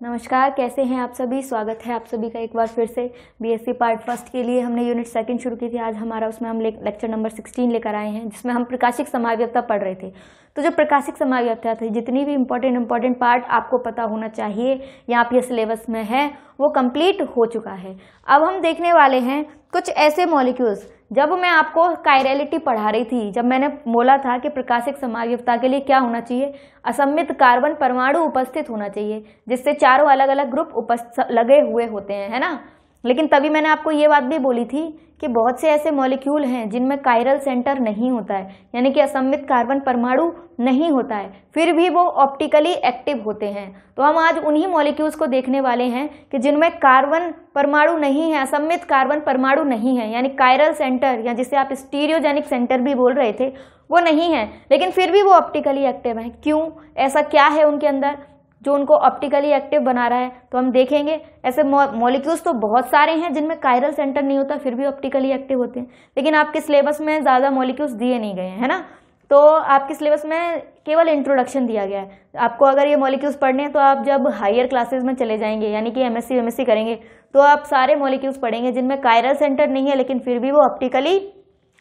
नमस्कार, कैसे हैं आप सभी? स्वागत है आप सभी का एक बार फिर से बीएससी पार्ट फ़र्स्ट के लिए। हमने यूनिट सेकंड शुरू की थी। आज हमारा उसमें हम लेक्चर नंबर 16 लेकर आए हैं, जिसमें हम प्रकाशिक समाव्यता पढ़ रहे थे। तो जो प्रकाशिक समाव्यता थी, जितनी भी इम्पोर्टेंट इंपॉर्टेंट पार्ट आपको पता होना चाहिए या आप ये सिलेबस में है, वो कंप्लीट हो चुका है। अब हम देखने वाले हैं कुछ ऐसे मॉलिक्यूल्स जब मैं आपको कायरेलिटी पढ़ा रही थी, जब मैंने बोला था कि प्रकाशिक समायुक्ता के लिए क्या होना चाहिए असमित कार्बन परमाणु उपस्थित होना चाहिए, जिससे चारों अलग अलग ग्रुप उपस्थित लगे हुए होते हैं, है ना? लेकिन तभी मैंने आपको ये बात भी बोली थी कि बहुत से ऐसे मॉलिक्यूल हैं जिनमें कायरल सेंटर नहीं होता है, यानी कि असमित कार्बन परमाणु नहीं होता है, फिर भी वो ऑप्टिकली एक्टिव होते हैं। तो हम आज उन्हीं मॉलिक्यूल्स को देखने वाले हैं कि जिनमें कार्बन परमाणु नहीं है असमित कार्बन परमाणु नहीं है, यानी कायरल सेंटर या जिसे आप स्टीरियोजेनिक सेंटर भी बोल रहे थे, वो नहीं है। लेकिन फिर भी वो ऑप्टिकली एक्टिव हैं। क्यों? ऐसा क्या है उनके अंदर? जो उनको ऑप्टिकली एक्टिव बना रहा है तो हम देखेंगे। ऐसे मॉलिक्यूल्स तो बहुत सारे हैं जिनमें कायरल सेंटर नहीं होता, फिर भी ऑप्टिकली एक्टिव होते हैं। लेकिन आपके सिलेबस में ज़्यादा मॉलिक्यूल्स दिए नहीं गए हैं ना? तो आपके सिलेबस में केवल इंट्रोडक्शन दिया गया है। आपको अगर ये मॉलिक्यूल्स पढ़ने हैं तो आप जब हायर क्लासेस में चले जाएँगे, यानी कि एमएससी एमएससी करेंगे तो आप सारे मॉलिक्यूल्स पढ़ेंगे जिनमें कायरल सेंटर नहीं है, लेकिन फिर भी वो ऑप्टिकली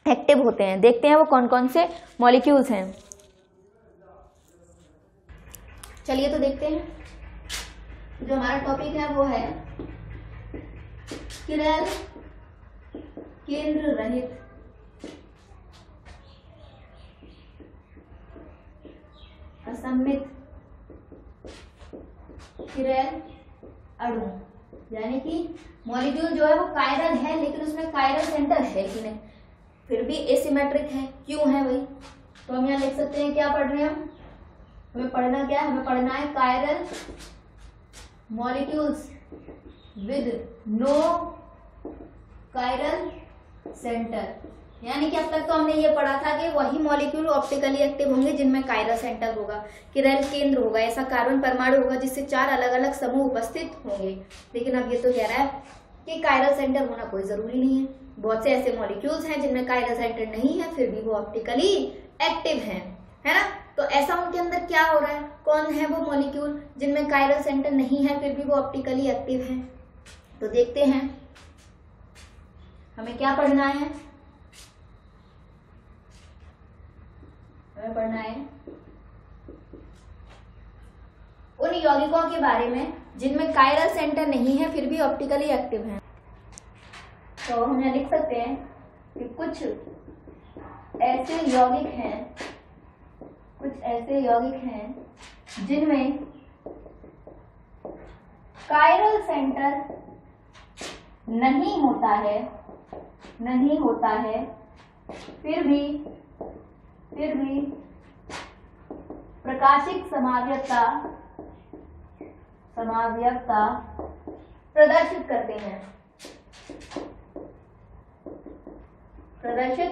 एक्टिव होते हैं। देखते हैं वो कौन कौन से मॉलिक्यूल्स हैं। चलिए तो देखते हैं। जो हमारा टॉपिक है वो है किरल केंद्र रहित। किरल यानी कि मॉलिक्यूल जो है वो कायरल है, लेकिन उसमें कायरल सेंटर है कि नहीं? फिर भी एसिमेट्रिक है। क्यों है भाई? तो हम यहाँ लिख सकते हैं, क्या पढ़ रहे हैं हम? हमें पढ़ना क्या है? हमें पढ़ना है chiral molecules with no chiral centre यानी कि अब तक तो हमने ये पढ़ा था कि वही मॉलिक्यूल ऑप्टिकली एक्टिव होंगे जिनमें कायरल सेंटर होगा किरल केंद्र होगा, ऐसा कार्बन परमाणु होगा जिससे चार अलग अलग समूह उपस्थित होंगे। लेकिन अब ये तो कह रहा है कि कायरल सेंटर होना कोई ज़रूरी नहीं है। बहुत से ऐसे मॉलिक्यूल्स हैं जिनमें कायरल सेंटर नहीं है, फिर भी वो ऑप्टिकली एक्टिव हैं। है ना? तो ऐसा उनके अंदर क्या हो रहा है? कौन है वो मॉलिक्यूल जिनमें कायरल सेंटर नहीं है, फिर भी वो ऑप्टिकली एक्टिव है? तो देखते हैं। हमें क्या पढ़ना है? हमें पढ़ना है। उन यौगिकों के बारे में जिनमें कायरल सेंटर नहीं है, फिर भी ऑप्टिकली एक्टिव है। तो हम यहाँ लिख सकते हैं कि कुछ ऐसे यौगिक हैं कुछ ऐसे यौगिक हैं, जिनमें कायरल सेंटर नहीं होता है, नहीं होता है, फिर भी फिर भी प्रकाशिक समाव्यता समाव्यता प्रदर्शित करते हैं। प्रदर्शित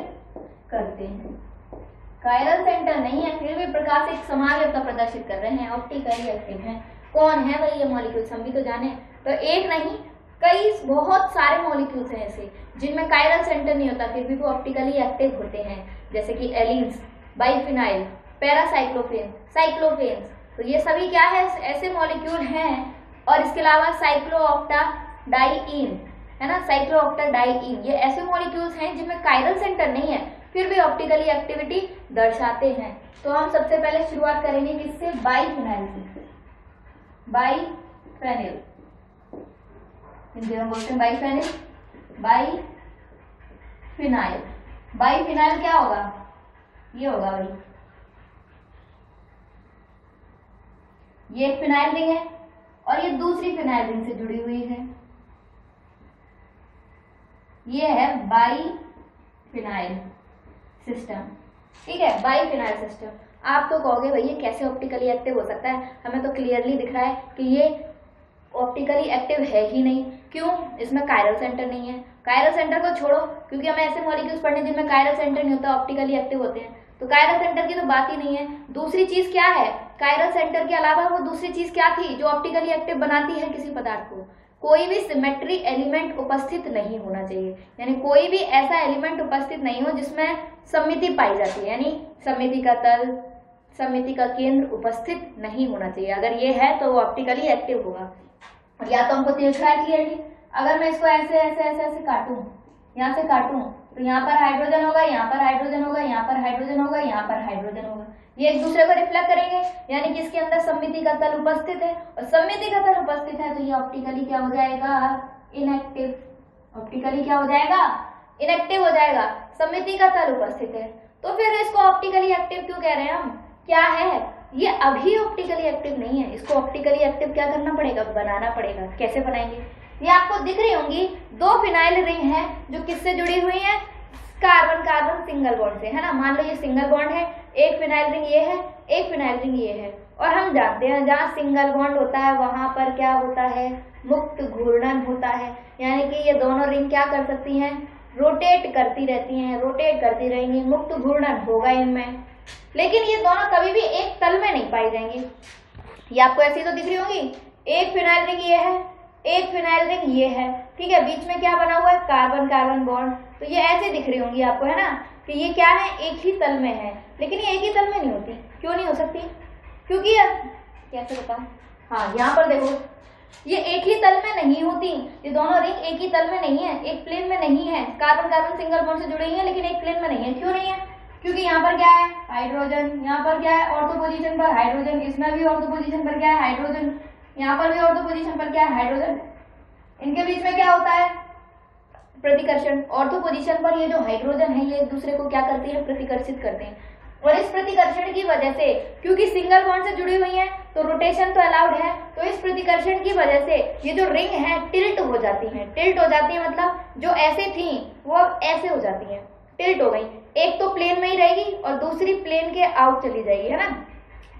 करते हैं। कायरल सेंटर नहीं है, फिर भी प्रकाश एक समावेश प्रदर्शित कर रहे हैं ऑप्टिकली एक्टिव हैं। कौन है भाई ये मॉलिक्यूल्स हम भी तो जाने। तो एक नहीं, कई बहुत सारे मॉलिक्यूल्स हैं ऐसे, जिनमें कायरल सेंटर नहीं होता, फिर भी वो ऑप्टिकली एक्टिव होते हैं। जैसे कि एलिन्स बाइफिनाइल पैरासाइक्लोफेन साइक्लोफेन्स तो ये सभी क्या है? ऐसे मॉलिक्यूल हैं, और इसके अलावा साइक्लो साइक्लोऑक्टा डाइइन है ना? साइक्लोऑक्टा डाइइन ये ऐसे मॉलिक्यूल्स हैं जिनमें कायरल सेंटर नहीं है। फिर भी ऑप्टिकली एक्टिविटी दर्शाते हैं। तो हम सबसे पहले शुरुआत करेंगे किससे? बाई फिनाइल से biphenyl biphenyl biphenyl biphenyl क्या होगा? ये होगा भाई। ये एक फिनाइल रिंग है और ये दूसरी फिनाइल रिंग से जुड़ी हुई है। ये है बाई फिनाइल सिस्टम ठीक है? बाई फिनाइल सिस्टम आप तो कहोगे, भैया, कैसे ऑप्टिकली एक्टिव हो सकता है? हमें तो क्लियरली दिख रहा है कि ये ऑप्टिकली एक्टिव है ही नहीं। क्यों? इसमें कायरल सेंटर नहीं है। कायरल सेंटर को छोड़ो, क्योंकि हमें ऐसे मॉलिक्यूल्स पढ़ने जिनमें कायरल सेंटर नहीं होता ऑप्टिकली एक्टिव होते हैं। तो कायरल सेंटर की तो बात ही नहीं है। दूसरी चीज़ क्या है? कायरल सेंटर के अलावा वो दूसरी चीज़ क्या थी जो ऑप्टिकली एक्टिव बनाती है किसी पदार्थ को? कोई भी सिमेट्री एलिमेंट उपस्थित नहीं होना चाहिए। यानी कोई भी ऐसा एलिमेंट उपस्थित नहीं हो जिसमें समिति पाई जाती है। यानी समिति का तल, समिति का केंद्र उपस्थित नहीं होना चाहिए। अगर ये है तो वो ऑप्टिकली एक्टिव होगा। या तो हमको दिख रहा है क्लियरली अगर मैं इसको ऐसे ऐसे ऐसे ऐसे काटूं यहाँ से काटू तो यहाँ पर हाइड्रोजन होगा, यहाँ पर हाइड्रोजन होगा, यहाँ पर हाइड्रोजन होगा, यहाँ पर हाइड्रोजन होगा। ये एक दूसरे को रिफ्लेक्ट करेंगे, यानी कि इसके अंदर सम्मिति का तल उपस्थित है, और सम्मिति का तल उपस्थित है तो ये ऑप्टिकली क्या हो जाएगा? इनएक्टिव ऑप्टिकली क्या हो जाएगा? इनएक्टिव हो जाएगा। सम्मिति का तल उपस्थित है। तो फिर इसको ऑप्टिकली एक्टिव क्यों कह रहे हैं हम? क्या है? ये अभी ऑप्टिकली एक्टिव नहीं है। इसको ऑप्टिकली एक्टिव क्या करना पड़ेगा? बनाना पड़ेगा। कैसे बनाएँगे? ये आपको दिख रही होंगी दो फिनाइल रिंग है जो किससे जुड़ी हुई है? कार्बन कार्बन सिंगल बॉन्ड से, है ना? मान लो ये सिंगल बॉन्ड है, एक फिनाइल रिंग ये है, एक फिनाइल रिंग ये है। और हम जानते हैं जहाँ सिंगल बॉन्ड होता है, वहाँ पर क्या होता है? मुक्त घूर्णन होता है। यानी कि ये दोनों रिंग क्या कर सकती हैं? रोटेट करती रहती हैं, रोटेट करती रहेंगी, मुक्त घूर्णन होगा इनमें। लेकिन ये दोनों कभी भी एक तल में नहीं पाई जाएँगी। ये आपको ऐसी तो दिख रही होगी, एक फिनाइल रिंग ये है एक फिनाइल रिंग ये है, ठीक है? बीच में क्या बना हुआ है? Carbon carbon bond. तो ये ऐसे दिख रही होंगी आपको, है ना? कि ये क्या है? एक ही तल में है। लेकिन ये एक ही तल में नहीं होती। क्यों नहीं हो सकती? क्योंकि कैसे बताऊ? हाँ यहाँ पर देखो। ये एक ही तल में नहीं होती। ये दोनों रिंग एक ही तल में नहीं है। एक प्लेन में नहीं है। कार्बन कार्बन सिंगल बॉन्ड से जुड़ी हुई है, लेकिन एक प्लेन में नहीं है। क्यों नहीं है? क्योंकि यहाँ पर क्या है? हाइड्रोजन। यहाँ पर क्या है? ऑर्थो पोजीशन पर हाइड्रोजन। इसमें भी ऑर्थो पोजीशन पर क्या है? हाइड्रोजन। यहाँ पर भी ऑर्थो पोजीशन पर क्या है? हाइड्रोजन इनके बीच में क्या होता है? प्रतिकर्षण। ऑर्थो पोजीशन पर ये जो हाइड्रोजन है, ये एक दूसरे को क्या करते हैं? प्रतिकर्षित करते हैं। और इस प्रतिकर्षण की वजह से, क्योंकि सिंगल बॉन्ड से जुड़ी हुई है तो रोटेशन तो अलाउड है तो इस प्रतिकर्षण की वजह से ये जो रिंग है टिल्ट हो जाती है। टिल्ट हो जाती है मतलब जो ऐसे थी, वो अब ऐसे हो जाती है। टिल्ट हो गई। एक तो प्लेन में ही रहेगी और दूसरी प्लेन के आउट चली जाएगी, है ना?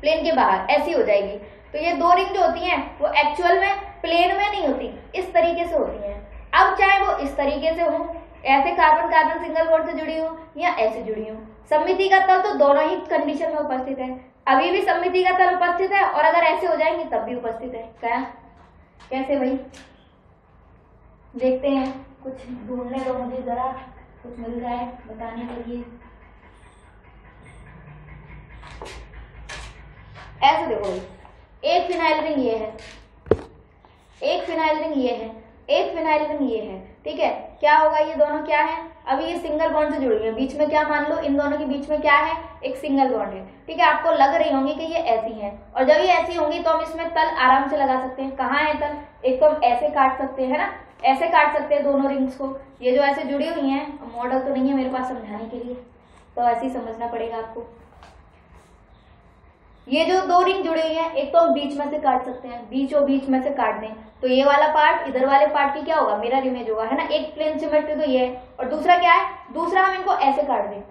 प्लेन के बाहर, ऐसी हो जाएगी। तो ये दो रिंग जो होती हैं, वो एक्चुअल में प्लेन में नहीं होती, इस तरीके से होती हैं। अब चाहे वो इस तरीके से हो, ऐसे कार्बन कार्बन सिंगल बॉन्ड से जुड़ी हो, या ऐसे जुड़ी हो समिति का तल तो दोनों ही कंडीशन में उपस्थित है। अभी भी समिति का तल उपस्थित है, और अगर ऐसे हो जाएँगे, तब भी उपस्थित है। क्या? कैसे भाई? देखते हैं। कुछ ढूँढने दो मुझे जरा, कुछ मिल जाए बताने के लिए। ऐसे देखो। एक फिनाइल रिंग ये है। एक फिनाइल रिंग ये है। एक फिनाइल रिंग ये है। ठीक है? क्या होगा? ये दोनों क्या है? अभी ये सिंगल बॉन्ड से जुड़ी है। बीच में क्या मान लो? इन दोनों के बीच में क्या है? एक सिंगल बॉन्ड है। ठीक है? आपको लग रही होंगी कि ये ऐसी है। और जब ये ऐसी होंगी तो हम इसमें तल आराम से लगा सकते हैं। कहाँ है तल? एक तो हम ऐसे काट सकते हैं ना? ऐसे काट सकते हैं दोनों रिंग्स को। ये जो ऐसे जुड़ी हुई है मॉडल तो नहीं है मेरे पास समझाने के लिए। तो ऐसे ही समझना पड़ेगा आपको। ये जो दो रिंग जुड़ी हुई है, एक तो हम बीच में से काट सकते हैं, बीचों बीच में से काट दें। तो ये वाला पार्ट इधर वाले पार्ट की क्या होगा? मेरा इमेज होगा, है ना? एक प्लेन सिमेट्री तो ये है। और दूसरा क्या है? दूसरा हम इनको ऐसे काट दें।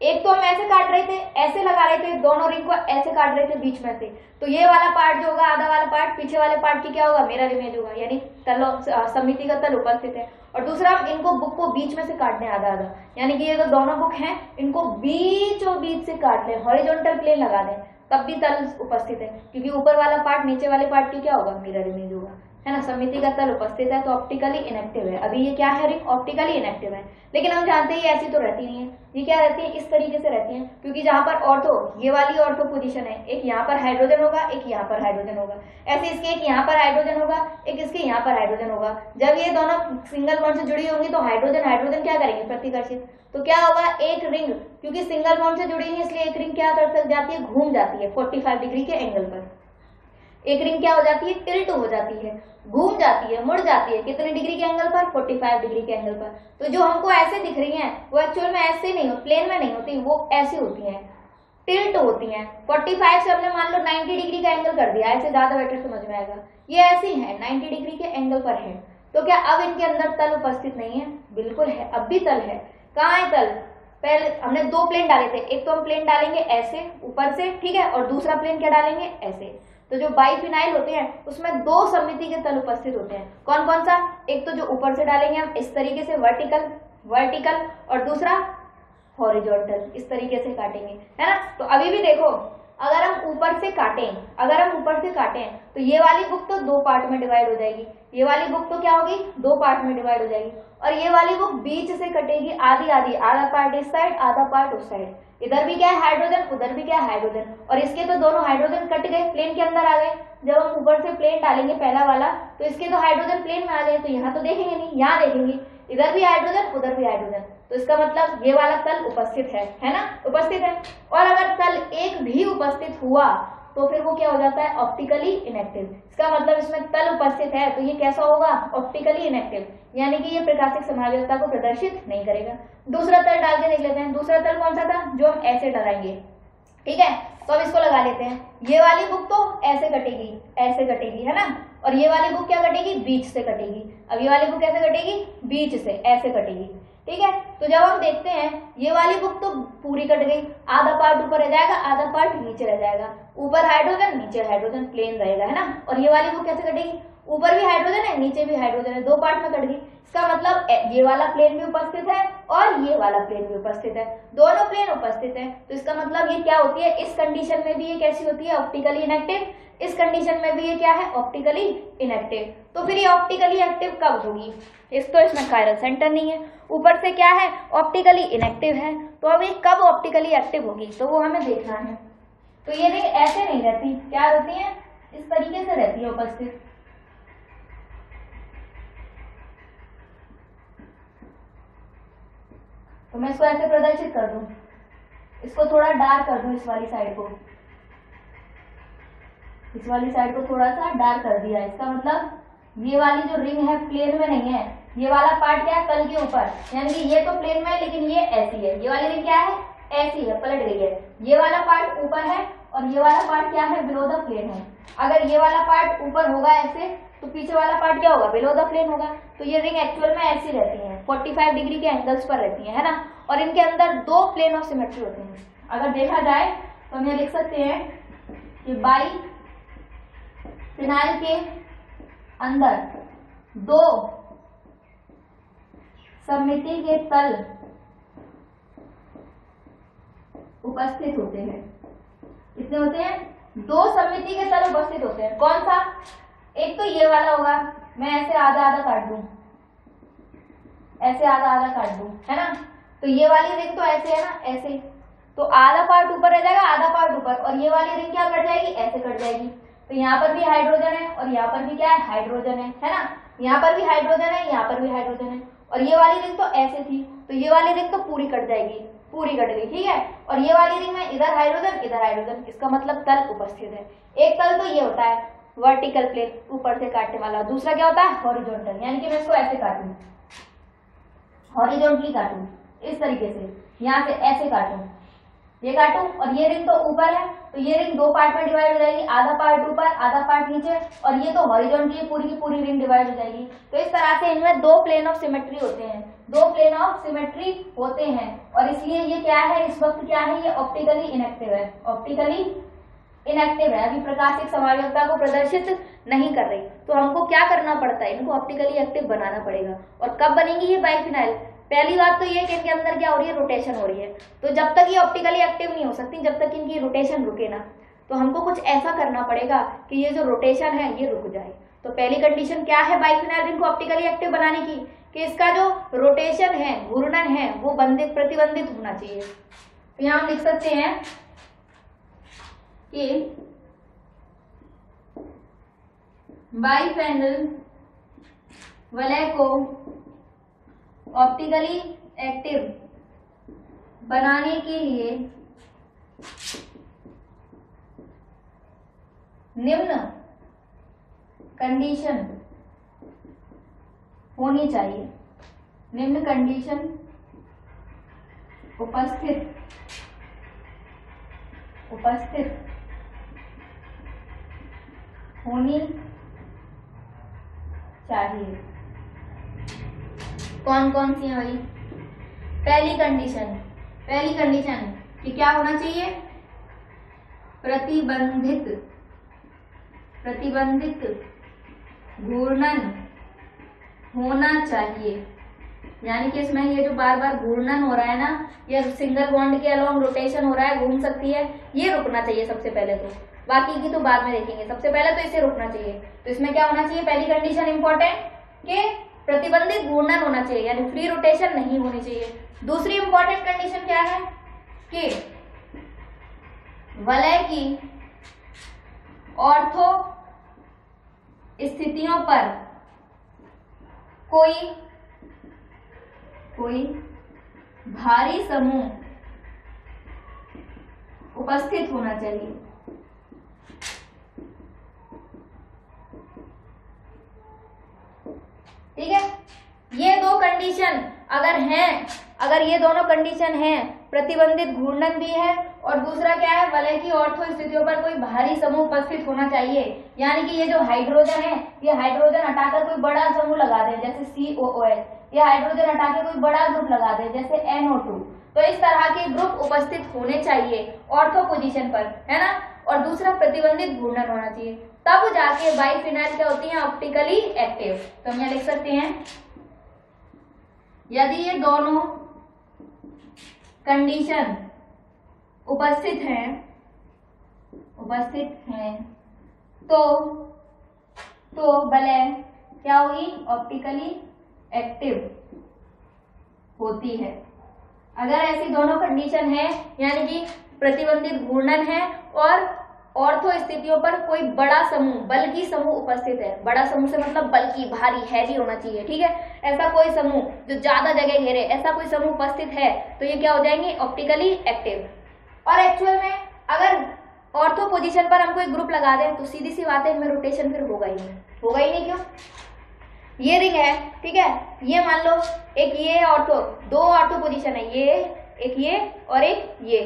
एक तो हम ऐसे काट रहे थे, ऐसे लगा रहे थे, दोनों रिंग को ऐसे काट रहे थे बीच में से। तो ये वाला पार्ट जो होगा, आधा वाला पार्ट पीछे वाले पार्ट की क्या होगा? मेरा इमेज होगा। यानी तलो, समिति का तल उपस्थित है। और दूसरा हम इनको बुक को बीच में से काटने आधा आधा यानी कि ये जो दोनों बुक हैं, इनको बीचों बीच से काट लें हॉरिजॉन्टल प्लेन लगा दें। तब भी तल उपस्थित है। क्योंकि ऊपर वाला पार्ट नीचे वाले पार्ट की क्या होगा? मिरर इमेज होगा। है ना? समिति का तल उपस्थित है तो ऑप्टिकली इनएक्टिव है। अभी ये क्या है रिंग ऑप्टिकली इनएक्टिव है। लेकिन हम जानते हैं ये ऐसी तो रहती नहीं है। ये क्या रहती है? इस तरीके से रहती है। क्योंकि जहाँ पर ऑर्थो ये वाली ऑर्थो पोजीशन है, एक यहाँ पर हाइड्रोजन होगा, एक यहाँ पर हाइड्रोजन होगा। ऐसे इसके एक यहाँ पर हाइड्रोजन होगा, एक इसके यहाँ पर हाइड्रोजन होगा। जब ये दोनों सिंगल बॉन्ड से जुड़ी होंगी तो हाइड्रोजन हाइड्रोजन क्या करेंगे? प्रतिकर्षित। तो क्या होगा? एक रिंग क्योंकि सिंगल बॉन्ड से जुड़ी है इसलिए एक रिंग क्या कर जाती है, घूम जाती है फोर्टी डिग्री के एंगल पर। एक रिंग क्या हो जाती है? टिल्ट हो जाती है। घूम जाती है, मुड़ जाती है। कितने डिग्री के एंगल पर? 45 डिग्री के एंगल पर। तो जो हमको ऐसे दिख रही हैं, वो एक्चुअल में ऐसे नहीं हो प्लेन में नहीं होती, वो ऐसी होती हैं। टिल्ट होती हैं। 45 से हमने मान लो 90 डिग्री का एंगल कर दिया, ऐसे ज़्यादा बेटर समझ में आएगा। ये ऐसी है 90 डिग्री के एंगल पर है। तो क्या अब इनके अंदर तल उपस्थित नहीं है? बिल्कुल है, अब भी तल है। कहाँ है तल? पहले हमने दो प्लेन डाले थे। एक तो हम प्लेन डालेंगे ऐसे, ऊपर से, ठीक है? और दूसरा प्लेन क्या डालेंगे? ऐसे। तो जो बाईफिनाइल होते हैं, उसमें दो समिति के तल उपस्थित होते हैं। कौन कौन सा? एक तो जो ऊपर से डालेंगे हम, इस तरीके से वर्टिकल वर्टिकल और दूसरा हॉरिजॉन्टल इस तरीके से काटेंगे, है ना? तो अभी भी देखो, अगर हम ऊपर से काटें, अगर हम ऊपर से काटें तो ये वाली बुक तो दो पार्ट में डिवाइड हो जाएगी। ये वाली बुक तो क्या होगी? दो पार्ट में डिवाइड हो जाएगी। और ये वाली बुक बीच से कटेगी आधी आधी आधा पार्ट इस साइड आधा पार्ट उस साइड इधर भी क्या है हाइड्रोजन उधर भी क्या है हाइड्रोजन और इसके तो दोनों हाइड्रोजन कट गए प्लेन के अंदर आ गए। जब हम ऊपर से प्लेन डालेंगे पहला वाला तो इसके तो हाइड्रोजन प्लेन में आ गए तो यहाँ तो देखेंगे नहीं, यहाँ देखेंगे। इधर भी हाइड्रोजन उधर भी हाइड्रोजन तो इसका मतलब ये वाला तल उपस्थित है है ना? उपस्थित है। और अगर तल एक भी उपस्थित हुआ तो फिर वो क्या हो जाता है? ऑप्टिकली इनएक्टिव इसका मतलब इसमें तल उपस्थित है तो ये कैसा होगा? ऑप्टिकली इनएक्टिव यानी कि ये प्रकाशिक समाव्यता को प्रदर्शित नहीं करेगा। दूसरा तल डाल के देख लेते हैं। दूसरा तल कौन सा था? जो हम ऐसे डलाएँगे ठीक है? तो अब इसको लगा लेते हैं। ये वाली बुक तो ऐसे कटेगी ऐसे कटेगी, है ना? और ये वाली बुक क्या कटेगी? बीच से कटेगी। अब ये वाली बुक कैसे कटेगी? बीच से, ऐसे कटेगी। ठीक है? तो जब हम देखते हैं, ये वाली बुक तो पूरी कट गई। आधा पार्ट ऊपर रह जाएगा, आधा पार्ट नीचे रह जाएगा। ऊपर हाइड्रोजन नीचे हाइड्रोजन प्लेन रहेगा, है ना? और ये वाली बुक कैसे कटेगी? ऊपर भी हाइड्रोजन है, नीचे भी हाइड्रोजन है। दो पार्ट में कट गई। इसका मतलब ये वाला प्लेन भी उपस्थित है और ये वाला प्लेन भी उपस्थित है। दोनों प्लेन उपस्थित है। तो इसका मतलब ये क्या होती है? इस कंडीशन में भी ये कैसी होती है? ऑप्टिकली इनेक्टिव इस कंडीशन में भी ये क्या है? ऑप्टिकली इनएक्टिव तो फिर ये ऑप्टिकली एक्टिव कब होगी? इस तो इसमें कायरल सेंटर नहीं है। ऊपर से क्या है? ऑप्टिकली इनएक्टिव है। तो अब ये कब ऑप्टिकली एक्टिव होगी? तो वो हमें देखना है। तो ये रिंग ऐसे नहीं रहती। क्या होती है? इस तरीके से रहती है उपस्थित। तो मैं इसको ऐसे प्रदर्शित कर दूँ। इसको थोड़ा डार्क कर दूँ इस वाली साइड को। इस वाली साइड को थोड़ा सा डार्क कर दिया। इसका मतलब ये वाली जो रिंग है प्लेन में नहीं है। ये वाला पार्ट क्या है? तल के ऊपर। यानी कि ये तो प्लेन में है, लेकिन ये ऐसी है। ये वाली रिंग क्या है? ऐसी है, पलट गई है। ये वाला पार्ट ऊपर है और ये वाला पार्ट क्या है? बिलो द प्लेन है। अगर ये वाला पार्ट ऊपर होगा ऐसे तो पीछे वाला पार्ट क्या होगा? बिलो द प्लेन होगा। तो ये रिंग एक्चुअल में ऐसी रहती है। 45 डिग्री के एंगल्स पर रहती है है ना? और इनके अंदर दो प्लेन ऑफ़ सिमेट्री होते हैं। अगर देखा जाए तो हम ये लिख सकते हैं कि बाई फिनाइल के अंदर। दो। समिति के तल उपस्थित होते हैं। कितने होते हैं? दो समिति के तल उपस्थित होते हैं। कौन सा? एक तो ये वाला होगा। मैं ऐसे आधा आधा काट दू। ऐसे आधा आधा काट दू, है ना? तो ये वाली रिंग तो ऐसे है ना? ऐसे। तो आधा पार्ट ऊपर रह जाएगा, आधा पार्ट ऊपर। और ये वाली रिंग क्या कट जाएगी? ऐसे कट जाएगी। तो यहाँ पर भी हाइड्रोजन है और यहाँ पर भी क्या है? हाइड्रोजन है है ना? यहाँ पर भी हाइड्रोजन है, यहाँ पर भी हाइड्रोजन है। और ये वाली रिंग तो ऐसे थी तो ये वाली रिंग तो पूरी कट जाएगी, पूरी कट गई, ठीक है? और ये वाली रिंग में इधर हाइड्रोजन इधर हाइड्रोजन इसका मतलब तल उपस्थित है। एक तल तो ये होता है वर्टिकल प्लेन ऊपर से काटने वाला। दूसरा क्या होता है? हॉरिजॉन्टल यानी कि मैं इसको ऐसे काटू। हॉरिजॉन्टली काटू, इस तरीके से, यहाँ से ऐसे काटू। ये काटू और ये रिंग तो ऊपर है तो ये रिंग दो पार्ट में डिवाइड हो जाएगी, आधा पार्ट ऊपर, आधा पार्ट नीचे, और ये तो हॉरिजॉन्टली पूरी की पूरी रिंग डिवाइड हो जाएगी। तो इस तरह से इनमें दो प्लेन ऑफ़ सिमेट्री होते हैं। दो प्लेन ऑफ़ सिमेट्री होते हैं, और इसलिए ये क्या है, इस वक्त क्या है, ये ऑप्टिकली इनएक्टिव है। ऑप्टिकली इनएक्टिव है। अभी प्रकाशिक समायोजकता को प्रदर्शित नहीं कर रही। तो हमको क्या करना पड़ता है? इनको ऑप्टिकली एक्टिव बनाना पड़ेगा। और कब बनेगी ये बाइफिनाइल पहली बात तो ये कि इनके अंदर क्या हो रही है? रोटेशन हो रही है। तो जब तक ये ऑप्टिकली एक्टिव नहीं हो सकती, जब तक इनकी रोटेशन रुके ना तो हमको कुछ ऐसा करना पड़ेगा कि ये जो रोटेशन है, ये रुक जाए। तो पहली कंडीशन क्या है बाइफिनाइल को ऑप्टिकली एक्टिव बनाने की? कि इसका जो रोटेशन है, घूर्णन है, वो बंधित, प्रतिबंधित होना चाहिए। तो यहाँ हम लिख सकते हैं कि बाइफेनल वलय को ऑप्टिकली एक्टिव बनाने के लिए निम्न कंडीशन होनी चाहिए। निम्न कंडीशन उपस्थित उपस्थित होनी चाहिए। कौन कौन सी है भाई? पहली कंडीशन पहली कंडीशन कि क्या होना चाहिए? प्रतिबंधित प्रतिबंधित घूर्णन होना चाहिए। यानी कि इसमें ये जो बार बार घूर्णन हो रहा है ना, या सिंगल बॉन्ड के अलोंग रोटेशन हो रहा है, घूम सकती है, ये रुकना चाहिए सबसे पहले तो। बाकी की तो बाद में देखेंगे। सबसे पहले तो इसे रुकना चाहिए। तो इसमें क्या होना चाहिए? पहली कंडीशन इंपॉर्टेंट कि प्रतिबंधित घूर्णन होना चाहिए, यानी फ्री रोटेशन नहीं होनी चाहिए। दूसरी इंपॉर्टेंट कंडीशन क्या है? कि वलय की ऑर्थो स्थितियों पर कोई कोई भारी समूह उपस्थित होना चाहिए ठीक है ये दो कंडीशन अगर हैं, अगर ये दोनों कंडीशन हैं, प्रतिबंधित घूर्णन भी है और दूसरा क्या है वलय की ऑर्थो स्थितियों पर कोई भारी समूह उपस्थित होना चाहिए, यानी कि ये जो हाइड्रोजन है, ये हाइड्रोजन हटाकर कोई बड़ा समूह लगा दे, जैसे सी ओ ओ एस ये हाइड्रोजन हटा के कोई बड़ा ग्रुप लगा दे, जैसे एनओ टू तो इस तरह के ग्रुप उपस्थित होने चाहिए ऑर्थो पोजिशन पर, है ना? और दूसरा प्रतिबंधित घूर्णन होना चाहिए। तब जाके बाईफिनाइल क्या होती है ऑप्टिकली एक्टिव तो हम यहाँ लिख सकते हैं यदि ये दोनों कंडीशन उपस्थित हैं उपस्थित हैं तो तो बलय क्या होगी ऑप्टिकली एक्टिव होती है। अगर ऐसी दोनों कंडीशन है, यानी कि प्रतिबंधित घूर्णन है और ऑर्थो स्थितियों पर कोई बड़ा समूह, बल्कि समूह उपस्थित है। बड़ा समूह से मतलब बल्कि, भारी हैवी होना चाहिए, ठीक है? ऐसा कोई समूह जो ज़्यादा जगह घेरे, ऐसा कोई समूह उपस्थित है तो ये क्या हो जाएँगे? ऑप्टिकली एक्टिव और एक्चुअल में अगर ऑर्थो पोजिशन पर हम कोई ग्रुप लगा दें तो सीधी सी बात है, इनमें रोटेशन फिर होगा ही नहीं। होगा ही नहीं क्यों? ये रिंग है, ठीक है? ये मान लो, एक ये ऑर्थो दो ऑर्थो पोजिशन है, ये, एक ये और एक ये,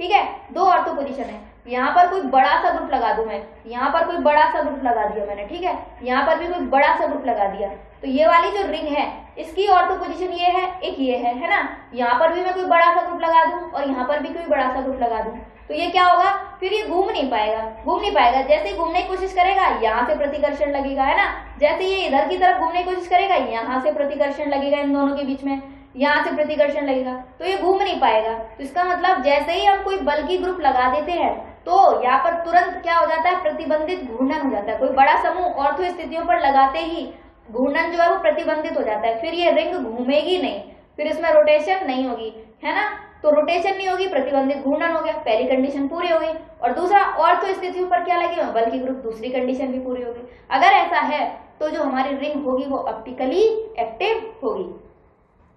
ठीक है? दो ऑर्थो पोजिशन है। यहाँ पर कोई बड़ा सा ग्रुप लगा दू मैं। यहाँ पर कोई बड़ा सा ग्रुप लगा दिया मैंने, ठीक है? यहाँ पर भी कोई बड़ा सा ग्रुप लगा दिया। तो ये वाली जो रिंग है, इसकी ऑर्थो पोजिशन ये है, एक ये है है ना? यहाँ पर भी मैं कोई बड़ा सा ग्रुप लगा दूँ और यहाँ पर भी कोई बड़ा सा ग्रुप लगा दूँ। तो ये क्या होगा? फिर ये घूम नहीं पाएगा, घूम नहीं पाएगा। जैसे घूमने की कोशिश करेगा, यहाँ से प्रतिकर्षण लगेगा, है ना? जैसे ये इधर की तरफ़ घूमने की कोशिश करेगा, यहाँ से प्रतिकर्षण लगेगा इन दोनों के बीच में। यहाँ से प्रतिकर्षण लगेगा। तो ये घूम नहीं पाएगा। तो इसका मतलब जैसे ही हम कोई बल्कि ग्रुप लगा देते हैं तो यहाँ पर तुरंत क्या हो जाता है? प्रतिबंधित घूर्णन हो जाता है। कोई बड़ा समूह ऑर्थो स्थितियों पर लगाते ही घूर्णन जो है वो प्रतिबंधित हो जाता है। फिर ये रिंग घूमेगी नहीं। फिर इसमें रोटेशन नहीं होगी, है ना? तो रोटेशन नहीं होगी, प्रतिबंधित घूर्णन हो गया, पहली कंडीशन पूरी हो गई और दूसरा ऑर्थो स्थितियों पर क्या लगेगा? बल्कि ग्रुप दूसरी कंडीशन भी पूरी होगी। अगर ऐसा है तो जो हमारी रिंग होगी वो ऑप्टिकली एक्टिव होगी।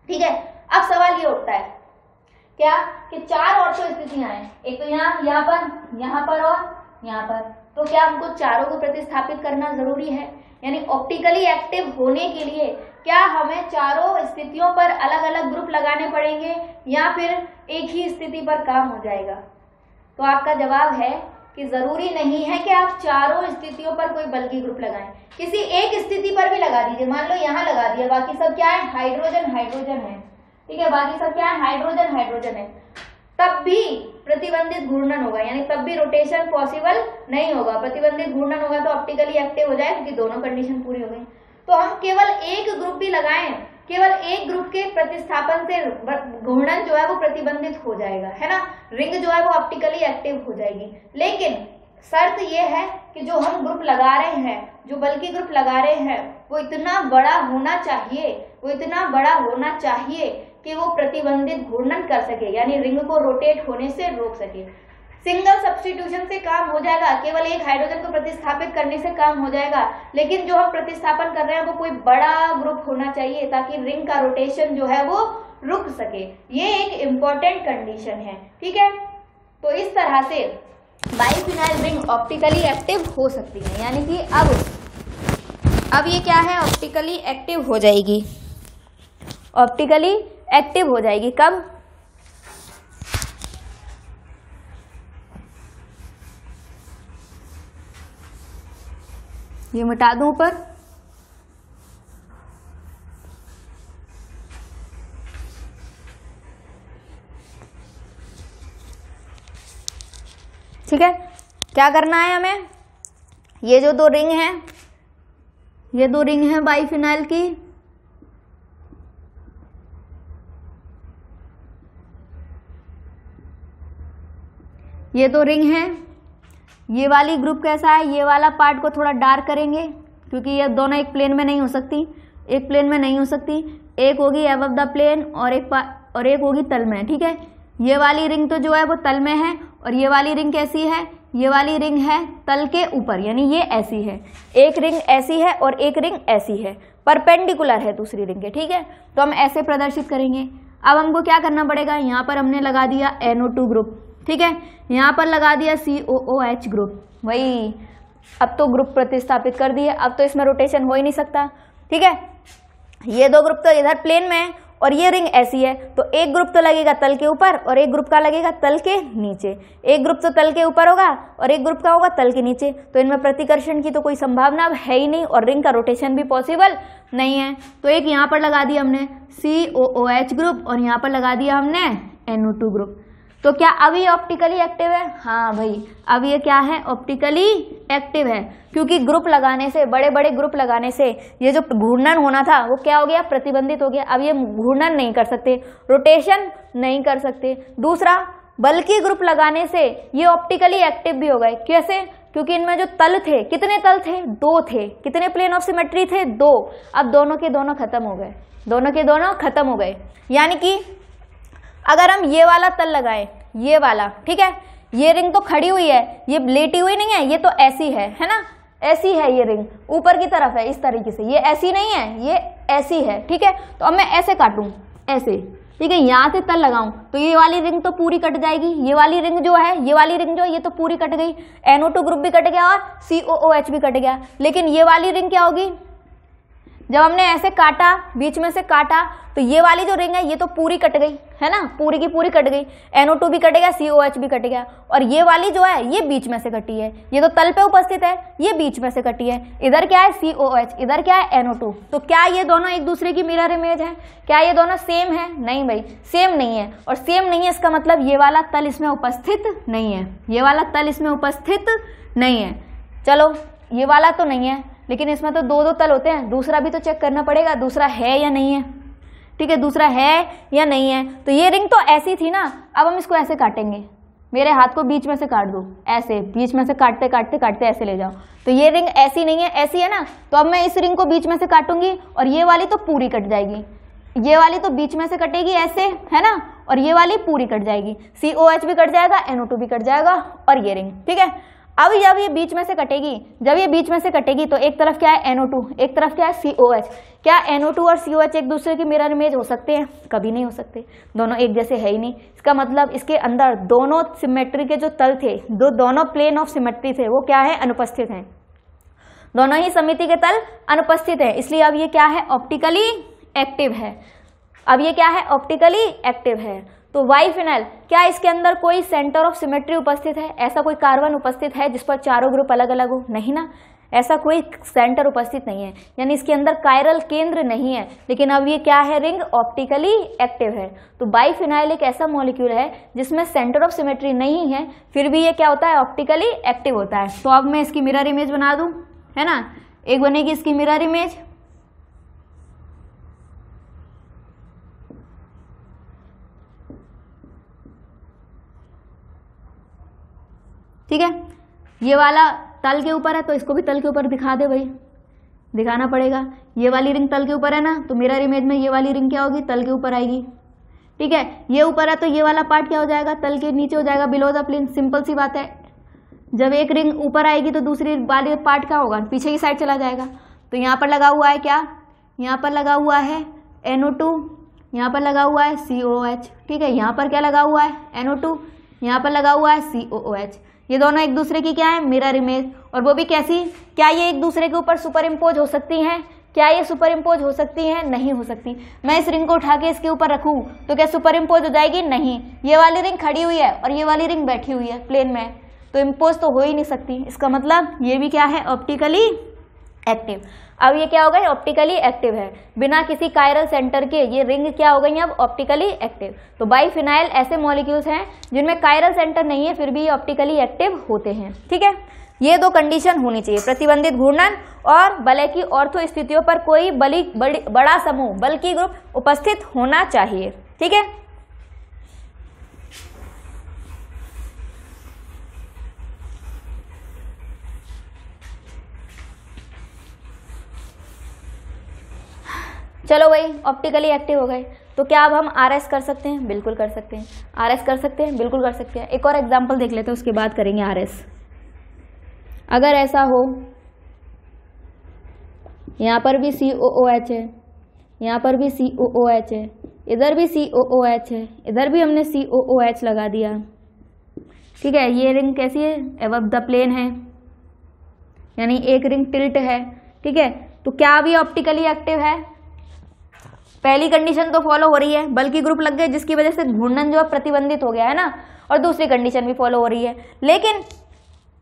ठीक है? अब सवाल ये उठता है क्या? कि चार ऑर्थो स्थितियाँ हैं। एक तो यहाँ यहाँ पर यहाँ पर और यहाँ पर। तो क्या हमको चारों को प्रतिस्थापित करना ज़रूरी है? यानी ऑप्टिकली एक्टिव होने के लिए क्या हमें चारों स्थितियों पर अलग अलग ग्रुप लगाने पड़ेंगे या फिर एक ही स्थिति पर काम हो जाएगा? तो आपका जवाब है कि ज़रूरी नहीं है कि आप चारों स्थितियों पर कोई बल्कि ग्रुप लगाएँ। किसी एक स्थिति पर भी लगा दीजिए। मान लो यहाँ लगा दिया। बाकी सब क्या है? हाइड्रोजन हाइड्रोजन है। ठीक है, बाकी सब क्या है? हाइड्रोजन हाइड्रोजन है। तब भी प्रतिबंधित घूर्णन होगा, यानी तब भी रोटेशन पॉसिबल नहीं होगा। प्रतिबंधित घूर्णन होगा तो ऑप्टिकली एक्टिव हो जाए, क्योंकि दोनों कंडीशन पूरी हो गई। तो हम केवल एक ग्रुप भी लगाएँ, केवल एक ग्रुप के प्रतिस्थापन से घूर्णन जो है वो प्रतिबंधित हो जाएगा, है ना? रिंग जो है वो ऑप्टिकली एक्टिव हो जाएगी। लेकिन शर्त ये है कि जो हम ग्रुप लगा रहे हैं, जो बल्कि ग्रुप लगा रहे हैं, वो इतना बड़ा होना चाहिए वो इतना बड़ा होना चाहिए कि वो प्रतिबंधित घूर्णन कर सके, यानी रिंग को रोटेट होने से रोक सके। सिंगल सब्सटीट्यूशन से काम हो जाएगा, केवल एक हाइड्रोजन को प्रतिस्थापित करने से काम हो जाएगा, लेकिन जो हम प्रतिस्थापन कर रहे हैं, वो कोई बड़ा ग्रुप होना चाहिए, ताकि रिंग का रोटेशन जो है वो रुक सके। ये एक इम्पोर्टेंट कंडीशन है, ठीक है? तो इस तरह से बाईफिनाइल रिंग ऑप्टिकली एक्टिव हो सकती है, यानी कि अब अब ये क्या है? ऑप्टिकली एक्टिव हो जाएगी। ऑप्टिकली एक्टिव हो जाएगी। कब ये मिटा दूँ ऊपर। ठीक है? क्या करना है हमें? ये जो दो रिंग हैं, ये दो रिंग हैं बाईफिनाइल की। ये तो रिंग है। ये वाली ग्रुप कैसा है? ये वाला पार्ट को थोड़ा डार्क करेंगे, क्योंकि ये दोनों एक प्लेन में नहीं हो सकती। एक प्लेन में नहीं हो सकती। एक होगी एव द प्लेन और एक और एक होगी तल में, ठीक है? ये वाली रिंग तो जो है वो तल में है, और ये वाली रिंग कैसी है? ये वाली रिंग है तल के ऊपर, यानी ये ऐसी है। एक रिंग ऐसी है और एक रिंग ऐसी है। परपेंडिकुलर है दूसरी रिंग के, ठीक है? तो हम ऐसे प्रदर्शित करेंगे। अब हमको क्या करना पड़ेगा? यहाँ पर हमने लगा दिया NO2 ग्रुप ठीक है? यहाँ पर लगा दिया सी ओ ओ एच ग्रुप वही। अब तो ग्रुप प्रतिस्थापित कर दिए। अब तो इसमें रोटेशन हो ही नहीं सकता। ठीक है? ये दो ग्रुप तो इधर प्लेन में है और ये रिंग ऐसी है। तो एक ग्रुप तो लगेगा तल के ऊपर और एक ग्रुप का लगेगा तल के नीचे। एक ग्रुप तो तल के ऊपर होगा और एक ग्रुप का होगा तल के नीचे। तो इनमें प्रतिकर्षण की तो कोई संभावना अब है ही नहीं और रिंग का रोटेशन भी पॉसिबल नहीं है। तो एक यहाँ पर लगा दिया हमने सी ओ ओ एच ग्रुप और यहाँ पर लगा दिया हमने एनओ टू ग्रुप तो क्या अभी ऑप्टिकली एक्टिव है? हाँ भाई अब ये क्या है? ऑप्टिकली एक्टिव है। क्योंकि ग्रुप लगाने से बड़े बड़े ग्रुप लगाने से, ये जो घूर्णन होना था, वो क्या हो गया? प्रतिबंधित हो गया। अब ये घूर्णन नहीं कर सकते रोटेशन नहीं कर सकते। दूसरा, बल्कि ग्रुप लगाने से ये ऑप्टिकली एक्टिव भी हो गए। कैसे? क्योंकि इनमें जो तल थे, कितने तल थे? दो थे। कितने प्लेन ऑफ़ सिमेट्री थे? दो। अब दोनों के दोनों खत्म हो गए। दोनों के दोनों खत्म हो गए। यानी कि अगर हम ये वाला तल लगाएँ, ये वाला, ठीक है? ये रिंग तो खड़ी हुई है, ये लेटी हुई नहीं है, ये तो ऐसी है है ना? ऐसी है ये रिंग, ऊपर की तरफ़ है, इस तरीके से। ये ऐसी नहीं है, ये ऐसी है, ठीक है? तो अब मैं ऐसे काटूं, ऐसे, ठीक है? यहाँ से तल लगाऊँ तो ये वाली रिंग तो पूरी कट जाएगी। ये वाली रिंग जो है, ये वाली रिंग जो है, ये तो पूरी कट गई। NO2 ग्रुप भी कट गया और COOH भी कट गया। लेकिन ये वाली रिंग क्या होगी? जब हमने ऐसे काटा, बीच में से काटा तो ये वाली जो रिंग है, ये तो पूरी कट गई, है ना? पूरी की पूरी कट गई। NO2 भी कट गया COH भी कट गया। और ये वाली जो है, ये बीच में से कटी है। ये तो तल पे उपस्थित है, ये बीच में से कटी है। इधर क्या है? COH इधर क्या है? NO2 तो क्या ये दोनों एक दूसरे की मिरर इमेज है? क्या ये दोनों सेम है? नहीं भाई सेम नहीं है। और सेम नहीं है, इसका मतलब ये वाला तल इसमें उपस्थित नहीं है। ये वाला तल इसमें उपस्थित नहीं है। चलो, ये वाला तो नहीं है। लेकिन इसमें तो दो दो तल होते हैं। दूसरा भी तो चेक करना पड़ेगा, दूसरा है या नहीं है। ठीक है, दूसरा है या नहीं है। तो ये रिंग तो ऐसी थी ना, अब हम इसको ऐसे काटेंगे। मेरे हाथ को बीच में से काट दो, ऐसे, बीच में से काटते काटते काटते ऐसे ले जाओ। तो ये रिंग ऐसी नहीं है, ऐसी है ना? तो अब मैं इस रिंग को बीच में से काटूँगी और ये वाली तो पूरी कट जाएगी। ये वाली तो बीच में से कटेगी ऐसे, है ना? और ये वाली पूरी कट जाएगी। सी ओ एच भी कट जाएगा एनओ टू भी कट जाएगा और ये रिंग ठीक है? अब जब ये बीच में से कटेगी, जब ये बीच में से कटेगी तो एक तरफ़ क्या है? NO2 एक तरफ़ क्या है? COH क्या NO2 और COH एक दूसरे की मिरर इमेज हो सकते हैं? कभी नहीं हो सकते. दोनों एक जैसे है ही नहीं. इसका मतलब इसके अंदर दोनों सिमेट्री के जो तल थे, दो, दोनों प्लेन ऑफ़ सिमेट्री थे, वो क्या है? अनुपस्थित हैं. दोनों ही समिति के तल अनुपस्थित हैं. इसलिए अब ये क्या है? ऑप्टिकली एक्टिव है. अब ये क्या है? ऑप्टिकली एक्टिव है. तो वाई फिनाइल क्या इसके अंदर कोई सेंटर ऑफ़ सिमेट्री उपस्थित है? ऐसा कोई कार्बन उपस्थित है जिस पर चारों ग्रुप अलग अलग हो? नहीं ना। ऐसा कोई सेंटर उपस्थित नहीं है। यानी इसके अंदर कायरल केंद्र नहीं है। लेकिन अब ये क्या है? रिंग ऑप्टिकली एक्टिव है। तो बाईफिनाइल एक ऐसा मॉलिक्यूल है जिसमें सेंटर ऑफ़ सिमेट्री नहीं है, फिर भी ये क्या होता है? ऑप्टिकली एक्टिव होता है। तो अब मैं इसकी मिरर इमेज बना दूँ। है ना? एक बनेगी इसकी मिरर इमेज ठीक है? ये वाला तल के ऊपर है तो इसको भी तल के ऊपर दिखा दे भाई। दिखाना पड़ेगा। ये वाली रिंग तल के ऊपर है ना तो मेरा इमेज में ये वाली रिंग क्या होगी? तल के ऊपर आएगी। ठीक है? ये ऊपर है तो ये वाला पार्ट क्या हो जाएगा? तल के नीचे हो जाएगा बिलो द प्लेन सिंपल सी बात है। जब एक रिंग ऊपर आएगी तो दूसरी वाली पार्ट क्या होगा? पीछे की साइड चला जाएगा। तो यहाँ पर लगा हुआ है क्या? यहाँ पर लगा हुआ है NO2 टू यहाँ पर लगा हुआ है सी ओ एच ठीक है? यहाँ पर क्या लगा हुआ है? NO2 टू यहाँ पर लगा हुआ है COOH ये दोनों एक दूसरे की क्या है? मिरर इमेज और वो भी कैसी? क्या ये एक दूसरे के ऊपर सुपर इम्पोज हो सकती हैं? क्या ये सुपर इम्पोज हो सकती हैं? नहीं हो सकती. मैं इस रिंग को उठा के इसके ऊपर रखूँ तो क्या सुपर इम्पोज हो जाएगी? नहीं. ये वाली रिंग खड़ी हुई है और ये वाली रिंग बैठी हुई है प्लेन में. तो इम्पोज तो हो ही नहीं सकती. इसका मतलब ये भी क्या है? Optically active. अब ये क्या हो गई? ऑप्टिकली एक्टिव है। बिना किसी कायरल सेंटर के ये रिंग क्या हो गई अब? Optically active. तो बाईफिनाइल ऐसे मॉलिक्यूल्स हैं जिनमें कायरल सेंटर नहीं है, फिर भी ये ऑप्टिकली एक्टिव होते हैं। ठीक है? ये दो कंडीशन होनी चाहिए। प्रतिबंधित घूर्णन और बलय की ऑर्थो स्थितियों पर कोई बली, बड़ी, बड़ा समूह, बल की ग्रुप उपस्थित होना चाहिए। ठीक है? चलो भाई ऑप्टिकली एक्टिव हो गए। तो क्या अब हम आर एस कर सकते हैं? बिल्कुल कर सकते हैं। आर एस कर सकते हैं? बिल्कुल कर सकते हैं। एक और एग्ज़ाम्पल देख लेते हैं, उसके बाद करेंगे आर एस अगर ऐसा हो, यहाँ पर भी सी ओ ओ एच है, यहाँ पर भी सी ओ ओ एच है, इधर भी सी ओ ओ एच है, इधर भी हमने सी ओ ओ एच लगा दिया। ठीक है, ये रिंग कैसी है? एवब द प्लेन है। यानी एक रिंग टिल्ट है। ठीक है तो क्या भी ऑप्टिकली एक्टिव है? पहली कंडीशन तो फॉलो हो रही है, बल्कि ग्रुप लग गए जिसकी वजह से घूर्णन जो है प्रतिबंधित हो गया है ना, और दूसरी कंडीशन भी फॉलो हो रही है। लेकिन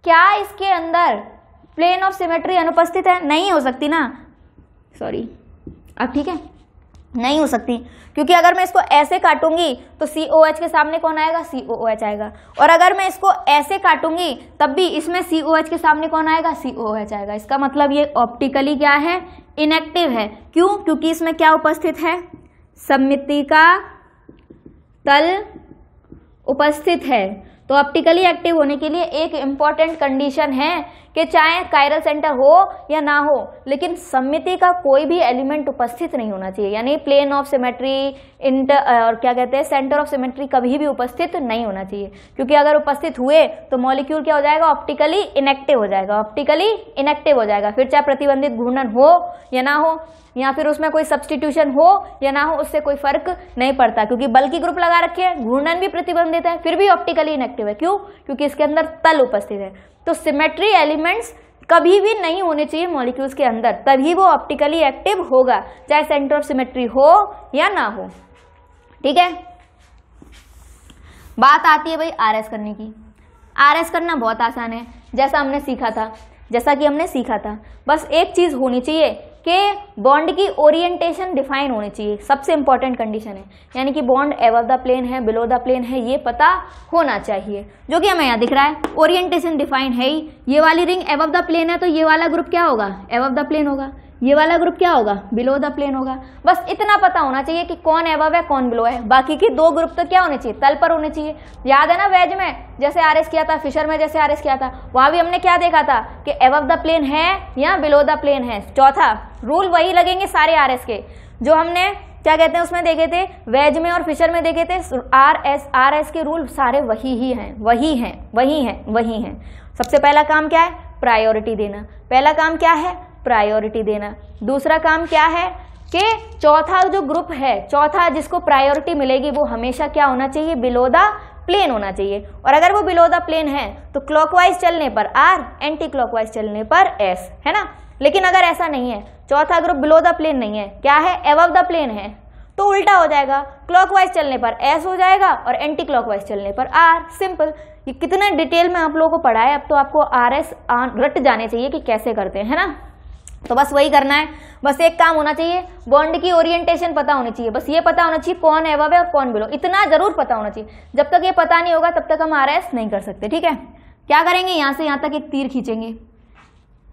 क्या इसके अंदर प्लेन ऑफ़ सिमेट्री अनुपस्थित है? नहीं हो सकती ना। सॉरी अब ठीक है? नहीं हो सकती। क्योंकि अगर मैं इसको ऐसे काटूँगी तो सी ओ एच के सामने कौन आएगा? सी ओ एच आएगा। और अगर मैं इसको ऐसे काटूँगी, तब भी इसमें सी ओ एच के सामने कौन आएगा? सी ओ एच आएगा। इसका मतलब ये ऑप्टिकली क्या है? इनएक्टिव है। क्यों? क्योंकि इसमें क्या उपस्थित है? सम्मिति का तल उपस्थित है। तो ऑप्टिकली एक्टिव होने के लिए एक इंपॉर्टेंट कंडीशन है कि चाहे कायरल सेंटर हो या ना हो, लेकिन समिति का कोई भी एलिमेंट उपस्थित नहीं होना चाहिए। यानी प्लेन ऑफ़ सिमेट्री इंटर और क्या कहते हैं सेंटर ऑफ़ सिमेट्री कभी भी उपस्थित नहीं होना चाहिए। क्योंकि अगर उपस्थित हुए तो मॉलिक्यूल क्या हो जाएगा? ऑप्टिकली इनेक्टिव हो जाएगा। ऑप्टिकली इनेक्टिव हो जाएगा। फिर चाहे प्रतिबंधित घूर्णन हो या ना हो, या फिर उसमें कोई सब्सटीट्यूशन हो या ना हो, उससे कोई फ़र्क नहीं पड़ता। क्योंकि बल की ग्रुप लगा रखे हैं, घूर्णन भी प्रतिबंधित है, फिर भी ऑप्टिकली इनेक्टिव है। क्यों? क्योंकि इसके अंदर तल उपस्थित है। तो सिमेट्री एलिमेंट्स कभी भी नहीं होने चाहिए मॉलिक्यूल्स के अंदर। तभी वो ऑप्टिकली एक्टिव होगा, चाहे सेंटर ऑफ़ सिमेट्री हो या ना हो। ठीक है? बात आती है भाई आरएस करने की। आरएस करना बहुत आसान है। जैसा हमने सीखा था, जैसा कि हमने सीखा था। बस एक चीज़ होनी चाहिए कि बॉन्ड की ओरिएंटेशन डिफाइन होनी चाहिए। सबसे इंपॉर्टेंट कंडीशन है। यानी कि बॉन्ड एवर द प्लेन है बिलो द प्लेन है, ये पता होना चाहिए। जो कि हमें यहाँ दिख रहा है ओरिएंटेशन डिफाइन है ही। ये वाली रिंग एवव द प्लेन है तो ये वाला ग्रुप क्या होगा? एवव द प्लेन होगा। ये वाला ग्रुप क्या होगा? बिलो द प्लेन होगा। बस इतना पता होना चाहिए कि कौन एवब है, कौन बिलो है। बाकी के दो ग्रुप तो क्या होने चाहिए? तल पर होने चाहिए। याद है ना वेज में? जैसे आरएस किया था फिशर में जैसे आरएस किया था, वहाँ भी हमने क्या देखा था कि एवब द प्लेन है या बिलो द प्लेन है? चौथा रूल वही लगेंगे सारे आरएस के। जो हमने, क्या कहते हैं उसमें देखे थे? वेज में और फिशर में देखे थे आर एस आर एस के रूल सारे वही ही हैं, वही हैं वही हैं वही हैं। सबसे पहला काम क्या है? प्रायोरिटी देना। पहला काम क्या है? प्रायोरिटी देना। दूसरा काम क्या है कि चौथा जो ग्रुप है, चौथा जिसको प्रायोरिटी मिलेगी, वो हमेशा क्या होना चाहिए? बिलो द प्लेन होना चाहिए। और अगर वो बिलो द प्लेन है तो क्लॉकवाइज चलने पर आर एंटी क्लॉकवाइज चलने पर एस, है ना? लेकिन अगर ऐसा नहीं है, चौथा ग्रुप बिलो द प्लेन नहीं है, क्या है? एवव द प्लेन है। तो उल्टा हो जाएगा, क्लॉकवाइज चलने पर एस हो जाएगा और एंटी क्लॉकवाइज चलने पर आर। सिंपल। ये कितना डिटेल में आप लोगों को पढ़ा है अब तो आपको आर एस रट जाने चाहिए कि कैसे करते हैं, है ना? तो बस वही करना है। बस एक काम होना चाहिए बॉन्ड की ओरिएंटेशन पता होनी चाहिए। बस ये पता होना चाहिए कौन एवब है और कौन बिलो इतना ज़रूर पता होना चाहिए। जब तक ये पता नहीं होगा, तब तक हम आरएस नहीं कर सकते, ठीक है? क्या करेंगे? यहाँ से यहाँ तक एक तीर खींचेंगे।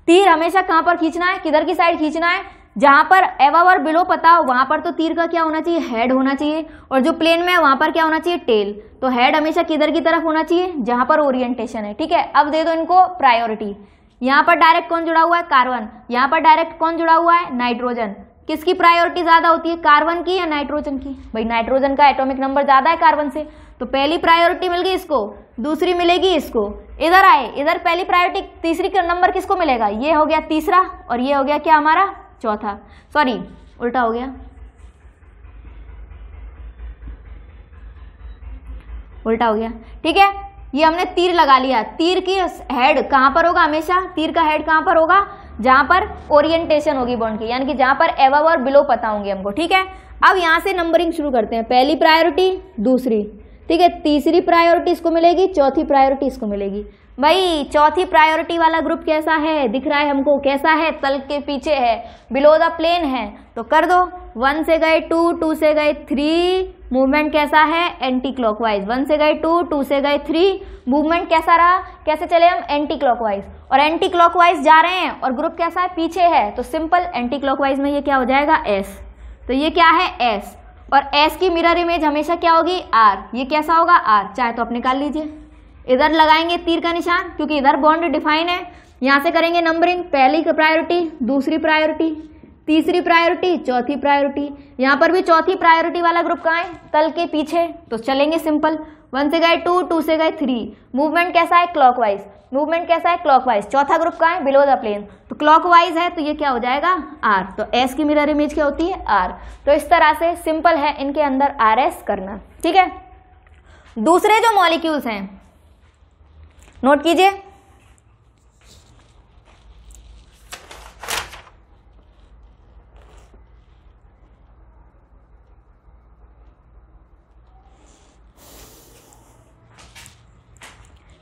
तीर हमेशा कहाँ पर खींचना है? किधर की साइड खींचना है? जहाँ पर एवब और बिलो पता हो, वहाँ पर तो तीर का क्या होना चाहिए? हेड होना चाहिए। और जो प्लेन में है, वहाँ पर क्या होना चाहिए? टेल तो हेड हमेशा किधर की तरफ़ होना चाहिए? जहाँ पर ओरिएंटेशन है, ठीक है? अब दे दो इनको प्रायोरिटी यहाँ पर डायरेक्ट कौन जुड़ा हुआ है? कार्बन। यहाँ पर डायरेक्ट कौन जुड़ा हुआ है? नाइट्रोजन। किसकी प्रायोरिटी ज़्यादा होती है? कार्बन की या नाइट्रोजन की? भाई, नाइट्रोजन का एटॉमिक नंबर ज़्यादा है कार्बन से। तो पहली प्रायोरिटी मिल गई इसको, दूसरी मिलेगी इसको। इधर आए, इधर पहली प्रायोरिटी तीसरी नंबर किसको मिलेगा? ये हो गया तीसरा और ये हो गया क्या हमारा? चौथा। सॉरी उल्टा हो गया। उल्टा हो गया। ठीक है? ये हमने तीर लगा लिया। तीर की हेड कहाँ पर होगा हमेशा? तीर का हेड कहाँ पर होगा? जहाँ पर ओरिएंटेशन होगी बॉन्ड की, यानी कि जहाँ पर एवब और बिलो पता होंगे हमको, ठीक है? अब यहाँ से नंबरिंग शुरू करते हैं। पहली प्रायोरिटी दूसरी, ठीक है? तीसरी प्रायोरिटी इसको मिलेगी, चौथी प्रायोरिटी इसको मिलेगी। भाई, चौथी प्रायोरिटी वाला ग्रुप कैसा है? दिख रहा है हमको, कैसा है? तल के पीछे है बिलो द प्लेन है। तो कर दो। वन से गए टू टू से गए थ्री मूवमेंट कैसा है? एंटी क्लॉकवाइज वन से गए टू टू से गए थ्री मूवमेंट कैसा रहा? कैसे चले हम? एंटी क्लॉकवाइज और एंटी क्लॉकवाइज जा रहे हैं और ग्रुप कैसा है? पीछे है। तो सिंपल एंटी क्लॉकवाइज में ये क्या हो जाएगा? एस तो ये क्या है? एस और एस की मिरर इमेज हमेशा क्या होगी? आर ये कैसा होगा? आर चाहे तो आप निकाल लीजिए। इधर लगाएँगे तीर का निशान, क्योंकि इधर बॉन्ड डिफाइन है। यहाँ से करेंगे नंबरिंग पहली प्रायोरिटी दूसरी प्रायोरिटी तीसरी प्रायोरिटी चौथी प्रायोरिटी यहाँ पर भी चौथी प्रायोरिटी वाला ग्रुप कहाँ है? तल के पीछे। तो चलेंगे सिंपल वन से गए टू टू से गए थ्री मूवमेंट कैसा है? क्लॉकवाइज मूवमेंट कैसा है? क्लॉकवाइज चौथा ग्रुप कहाँ है? बिलो द प्लेन तो क्लॉकवाइज है तो ये क्या हो जाएगा? आर तो एस की मिरर इमेज क्या होती है? आर तो इस तरह से सिंपल है इनके अंदर आर एस करना। ठीक है? दूसरे जो मॉलिक्यूल्स हैं नोट कीजिए।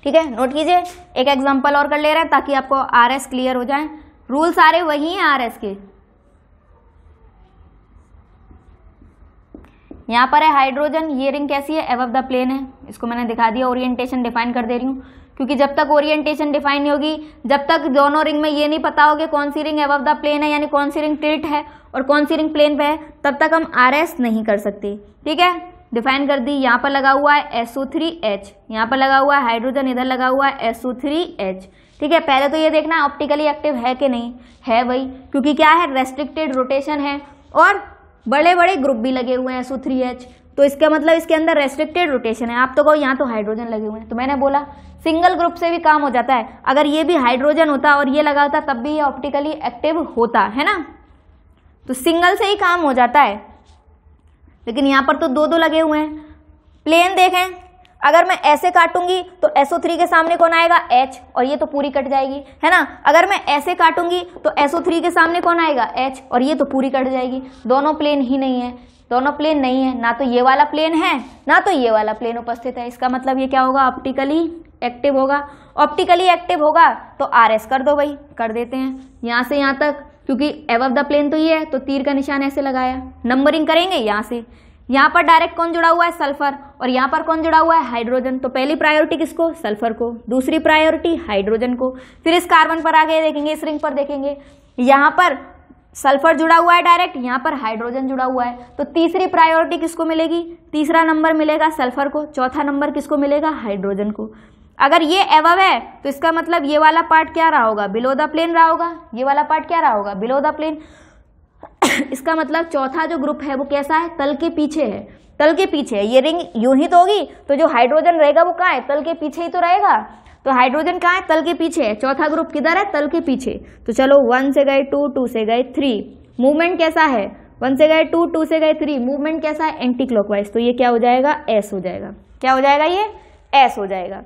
ठीक है? नोट कीजिए, एक एग्ज़ाम्पल और कर ले रहे हैं ताकि आपको आर एस क्लियर हो जाए। रूल सारे वही हैं आर एस के। यहाँ पर है हाइड्रोजन ये रिंग कैसी है? एव द प्लेन है। इसको मैंने दिखा दिया ओरिएंटेशन डिफाइन कर दे रही हूँ। क्योंकि जब तक ओरिएंटेशन डिफाइन नहीं होगी, जब तक दोनों रिंग में ये नहीं पता होगा कौन सी रिंग एव द प्लेन है, यानी कौन सी रिंग टिल्ट है और कौन सी रिंग प्लेन पे है, तब तक हम आर एस नहीं कर सकते। ठीक है? डिफाइन कर दी, यहाँ पर लगा हुआ है एसओ थ्री एच यहाँ पर लगा हुआ है हाइड्रोजन इधर लगा हुआ है एसओ थ्री एच ठीक है, पहले तो ये देखना ऑप्टिकली एक्टिव है कि नहीं, है वही, क्योंकि क्या है रेस्ट्रिक्टेड रोटेशन है, और बड़े बड़े ग्रुप भी लगे हुए हैं एसओ थ्री एच तो इसका मतलब इसके अंदर रेस्ट्रिक्टेड रोटेशन है, आप तो कहो यहाँ तो हाइड्रोजन लगे हुए हैं तो मैंने बोला सिंगल ग्रुप से भी काम हो जाता है, अगर ये भी हाइड्रोजन होता और ये लगा होता, तब भी ये ऑप्टिकली एक्टिव होता, है ना? तो सिंगल से ही काम हो जाता है। लेकिन यहाँ पर तो दो दो लगे हुए हैं। प्लेन देखें। अगर मैं ऐसे काटूँगी तो SO3 के सामने कौन आएगा? H, और ये तो पूरी कट जाएगी, है ना? अगर मैं ऐसे काटूँगी तो SO3 के सामने कौन आएगा? H, और ये तो पूरी कट जाएगी। दोनों प्लेन ही नहीं है। दोनों प्लेन नहीं है। ना तो ये वाला प्लेन है, ना तो ये वाला प्लेन उपस्थित है। इसका मतलब ये क्या होगा? ऑप्टिकली एक्टिव होगा। ऑप्टिकली एक्टिव होगा तो RS कर दो भाई। कर देते हैं। यहाँ से यहाँ तक क्योंकि एव द प्लेन तो ये है तो तीर का निशान ऐसे लगाया। नंबरिंग करेंगे यहाँ से। यहाँ पर डायरेक्ट कौन जुड़ा हुआ है? सल्फ़र और यहाँ पर कौन जुड़ा हुआ है? हाइड्रोजन तो पहली प्रायोरिटी किसको? सल्फ़र को। दूसरी प्रायोरिटी हाइड्रोजन को। फिर इस कार्बन पर आगे देखेंगे, इस रिंग पर देखेंगे। यहाँ पर सल्फ़र जुड़ा हुआ है डायरेक्ट यहाँ पर हाइड्रोजन जुड़ा हुआ है। तो तीसरी प्रायोरिटी किसको मिलेगी? तीसरा नंबर मिलेगा सल्फ़र को। चौथा नंबर किसको मिलेगा? हाइड्रोजन को। अगर ये एवव है तो इसका मतलब ये वाला पार्ट क्या रहा होगा? बिलो द प्लेन रहा होगा? ये वाला पार्ट क्या रहा होगा? बिलो द प्लेन इसका मतलब चौथा जो ग्रुप है, वो कैसा है? तल के पीछे है। तल के पीछे है। ये रिंग यूँ ही तो होगी तो जो हाइड्रोजन रहेगा वो कहाँ है? तल के पीछे ही तो रहेगा। तो हाइड्रोजन कहाँ है? तल के पीछे है। चौथा ग्रुप किधर है? तल के पीछे। तो चलो वन से गए टू टू से गए थ्री मूवमेंट कैसा है? वन से गए टू टू से गए थ्री मूवमेंट कैसा है? एंटी क्लॉकवाइज तो ये क्या हो जाएगा? एस हो जाएगा। क्या हो जाएगा ये? एस हो जाएगा।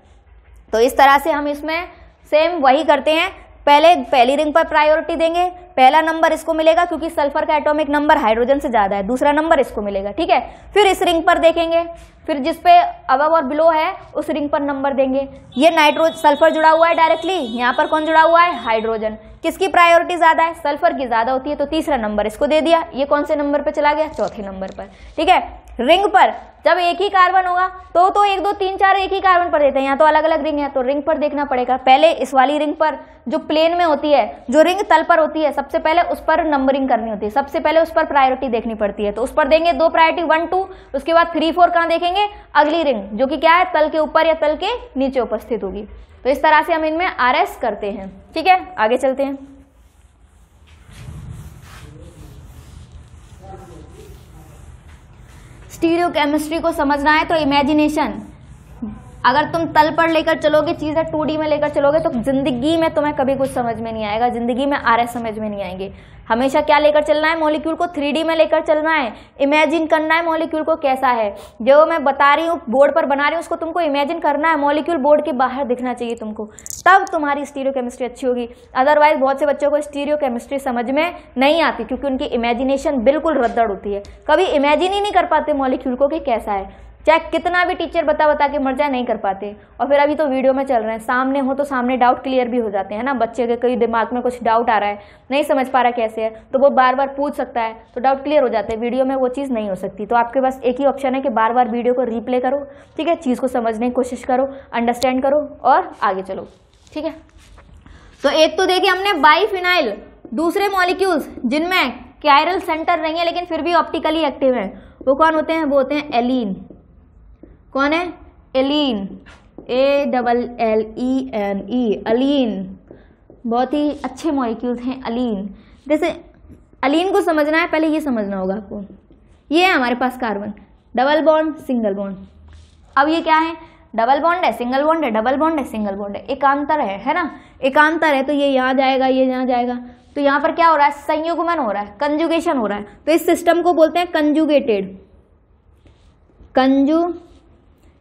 तो इस तरह से हम इसमें सेम वही करते हैं। पहले, पहली रिंग पर प्रायोरिटी देंगे पहला नंबर इसको मिलेगा क्योंकि सल्फ़र का एटॉमिक नंबर हाइड्रोजन से ज़्यादा है, दूसरा नंबर इसको मिलेगा, ठीक है? फिर इस रिंग पर देखेंगे, फिर जिस पे अबव और बिलो है, उस रिंग पर नंबर देंगे। ये नाइट्रो, सल्फ़र जुड़ा हुआ है डायरेक्टली यहाँ पर कौन जुड़ा हुआ है? हाइड्रोजन। किसकी प्रायोरिटी ज़्यादा है? सल्फ़र की ज़्यादा होती है तो तीसरा नंबर इसको दे दिया। ये कौन से नंबर पर चला गया? चौथे नंबर पर, ठीक है? रिंग पर जब एक ही कार्बन होगा तो तो एक, दो, तीन, चार एक ही कार्बन पर देते हैं। यहाँ तो अलग अलग रिंग है तो रिंग पर देखना पड़ेगा। पहले इस वाली रिंग पर जो प्लेन में होती है, जो रिंग तल पर होती है सबसे पहले उस पर नंबरिंग करनी होती है। सबसे पहले उस पर प्रायोरिटी देखनी पड़ती है। तो उस पर देंगे दो प्रायोरिटी वन टू उसके बाद थ्री फोर कहाँ देखेंगे? अगली रिंग जो कि क्या है? तल के ऊपर या तल के नीचे उपस्थित होगी। तो इस तरह से हम इनमें आरएस करते हैं। ठीक है? आगे चलते हैं। स्टीरियो केमिस्ट्री को समझना है तो इमेजिनेशन अगर तुम तल पर लेकर चलोगे, चीज़ें टू में लेकर चलोगे तो ज़िंदगी में तुम्हें कभी कुछ समझ में नहीं आएगा, ज़िंदगी में आर समझ में नहीं आएँगे। हमेशा क्या लेकर चलना है? मॉलिक्यूल को थ्री में लेकर चलना है। इमेजिन करना है मॉलिक्यूल को कैसा है। जो मैं बता रही हूँ, बोर्ड पर बना रही हूँ, उसको तुमको इमेजिन करना है। मॉलिक्यूल बोर्ड के बाहर दिखना चाहिए तुमको। तब तुम्हारी स्टीरियो केमिस्ट्री अच्छी होगी। अदरवाइज़ बहुत से बच्चों को स्टीरियो केमिस्ट्री समझ में नहीं आती, क्योंकि उनकी इमेजिनेशन बिल्कुल रद्दड़ होती है। कभी इमेजिन ही नहीं कर पाते मॉलिक्यूल को कि कैसा है। चाहे कितना भी टीचर बता बता के मर जाए, नहीं कर पाते। और फिर अभी तो वीडियो में चल रहे हैं। सामने हो तो सामने डाउट क्लियर भी हो जाते हैं ना। बच्चे के कई दिमाग में कुछ डाउट आ रहा है। नहीं समझ पा रहा कैसे है। तो वो बार बार पूछ सकता है तो डाउट क्लियर हो जाते हैं। वीडियो में वो चीज़ नहीं हो सकती। तो आपके पास एक ही ऑप्शन है कि बार बार वीडियो को रीप्ले करो, ठीक है? चीज़ को समझने की कोशिश करो अंडरस्टैंड करो और आगे चलो, ठीक है? तो एक तो देखिए हमने बाईफिनाइल दूसरे मॉलिक्यूल्स जिनमें कैरल सेंटर नहीं है, लेकिन फिर भी ऑप्टिकली एक्टिव है। वो कौन होते हैं? वो होते हैं एलिन कौन है? Allene. A double L E N E allene. बहुत ही अच्छे मॉलिक्यूल्स हैं, अलीन। जैसे, अलीन को समझना है, पहले ये समझना होगा आपको। ये है हमारे पास carbon double bond single bond अब ये क्या है? डबल बॉन्ड है सिंगल बॉन्ड है डबल बॉन्ड है सिंगल बॉन्ड है। एकांतर है है ना? एकांतर है तो ये यहाँ जाएगा, ये यहाँ जाएगा। तो यहाँ पर क्या हो रहा है? संयुग्मन हो रहा है कंजुगेशन हो रहा है। तो इस सिस्टम को बोलते हैं कंजुगेटेड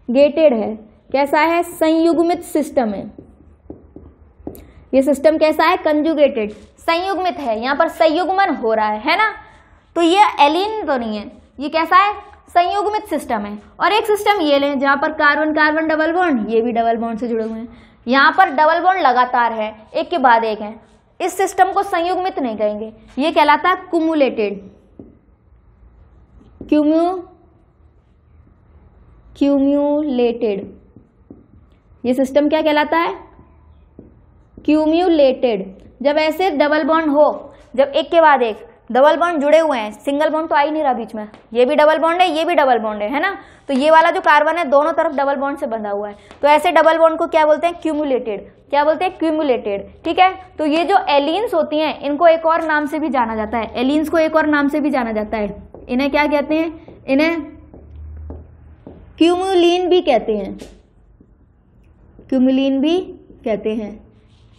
कंजुगेटेड है। कैसा है? संयुग्मित सिस्टम है। ये सिस्टम कैसा है? कंजुगेटेड। संयुग्मित है। यहाँ पर संयुग्मन हो रहा है है ना? तो ये एलिन तो नहीं है। ये कैसा है? संयुग्मित सिस्टम है। और एक सिस्टम ये लें, जहाँ पर कार्बन कार्बन डबल बॉन्ड, ये भी डबल बॉन्ड से जुड़े हुए हैं। यहाँ पर डबल बॉन्ड लगातार है। एक के बाद एक है। इस सिस्टम को संयुग्मित नहीं कहेंगे ये कहलाता है कुमुलेटेड क्यूम्यू क्यूम्यूलेटेड ये सिस्टम क्या कहलाता है? क्यूम्यूलेटेड जब ऐसे डबल बॉन्ड हो, जब एक के बाद एक डबल बॉन्ड जुड़े हुए हैं सिंगल बॉन्ड तो आ ही नहीं रहा बीच में। ये भी डबल बॉन्ड है, ये भी डबल बॉन्ड है है ना? तो ये वाला जो कार्बन है, दोनों तरफ़ डबल बॉन्ड से बंधा हुआ है। तो ऐसे डबल बॉन्ड को क्या बोलते हैं? क्यूमुलेटेड क्या बोलते हैं? क्यूमुलेटेड ठीक है? तो ये जो एलियंस होती हैं, इनको एक और नाम से भी जाना जाता है। एलियंस को एक और नाम से भी जाना जाता है। इन्हें क्या कहते हैं? इन्हें क्यूमुलिन भी कहते हैं। क्यूमुलिन भी कहते हैं।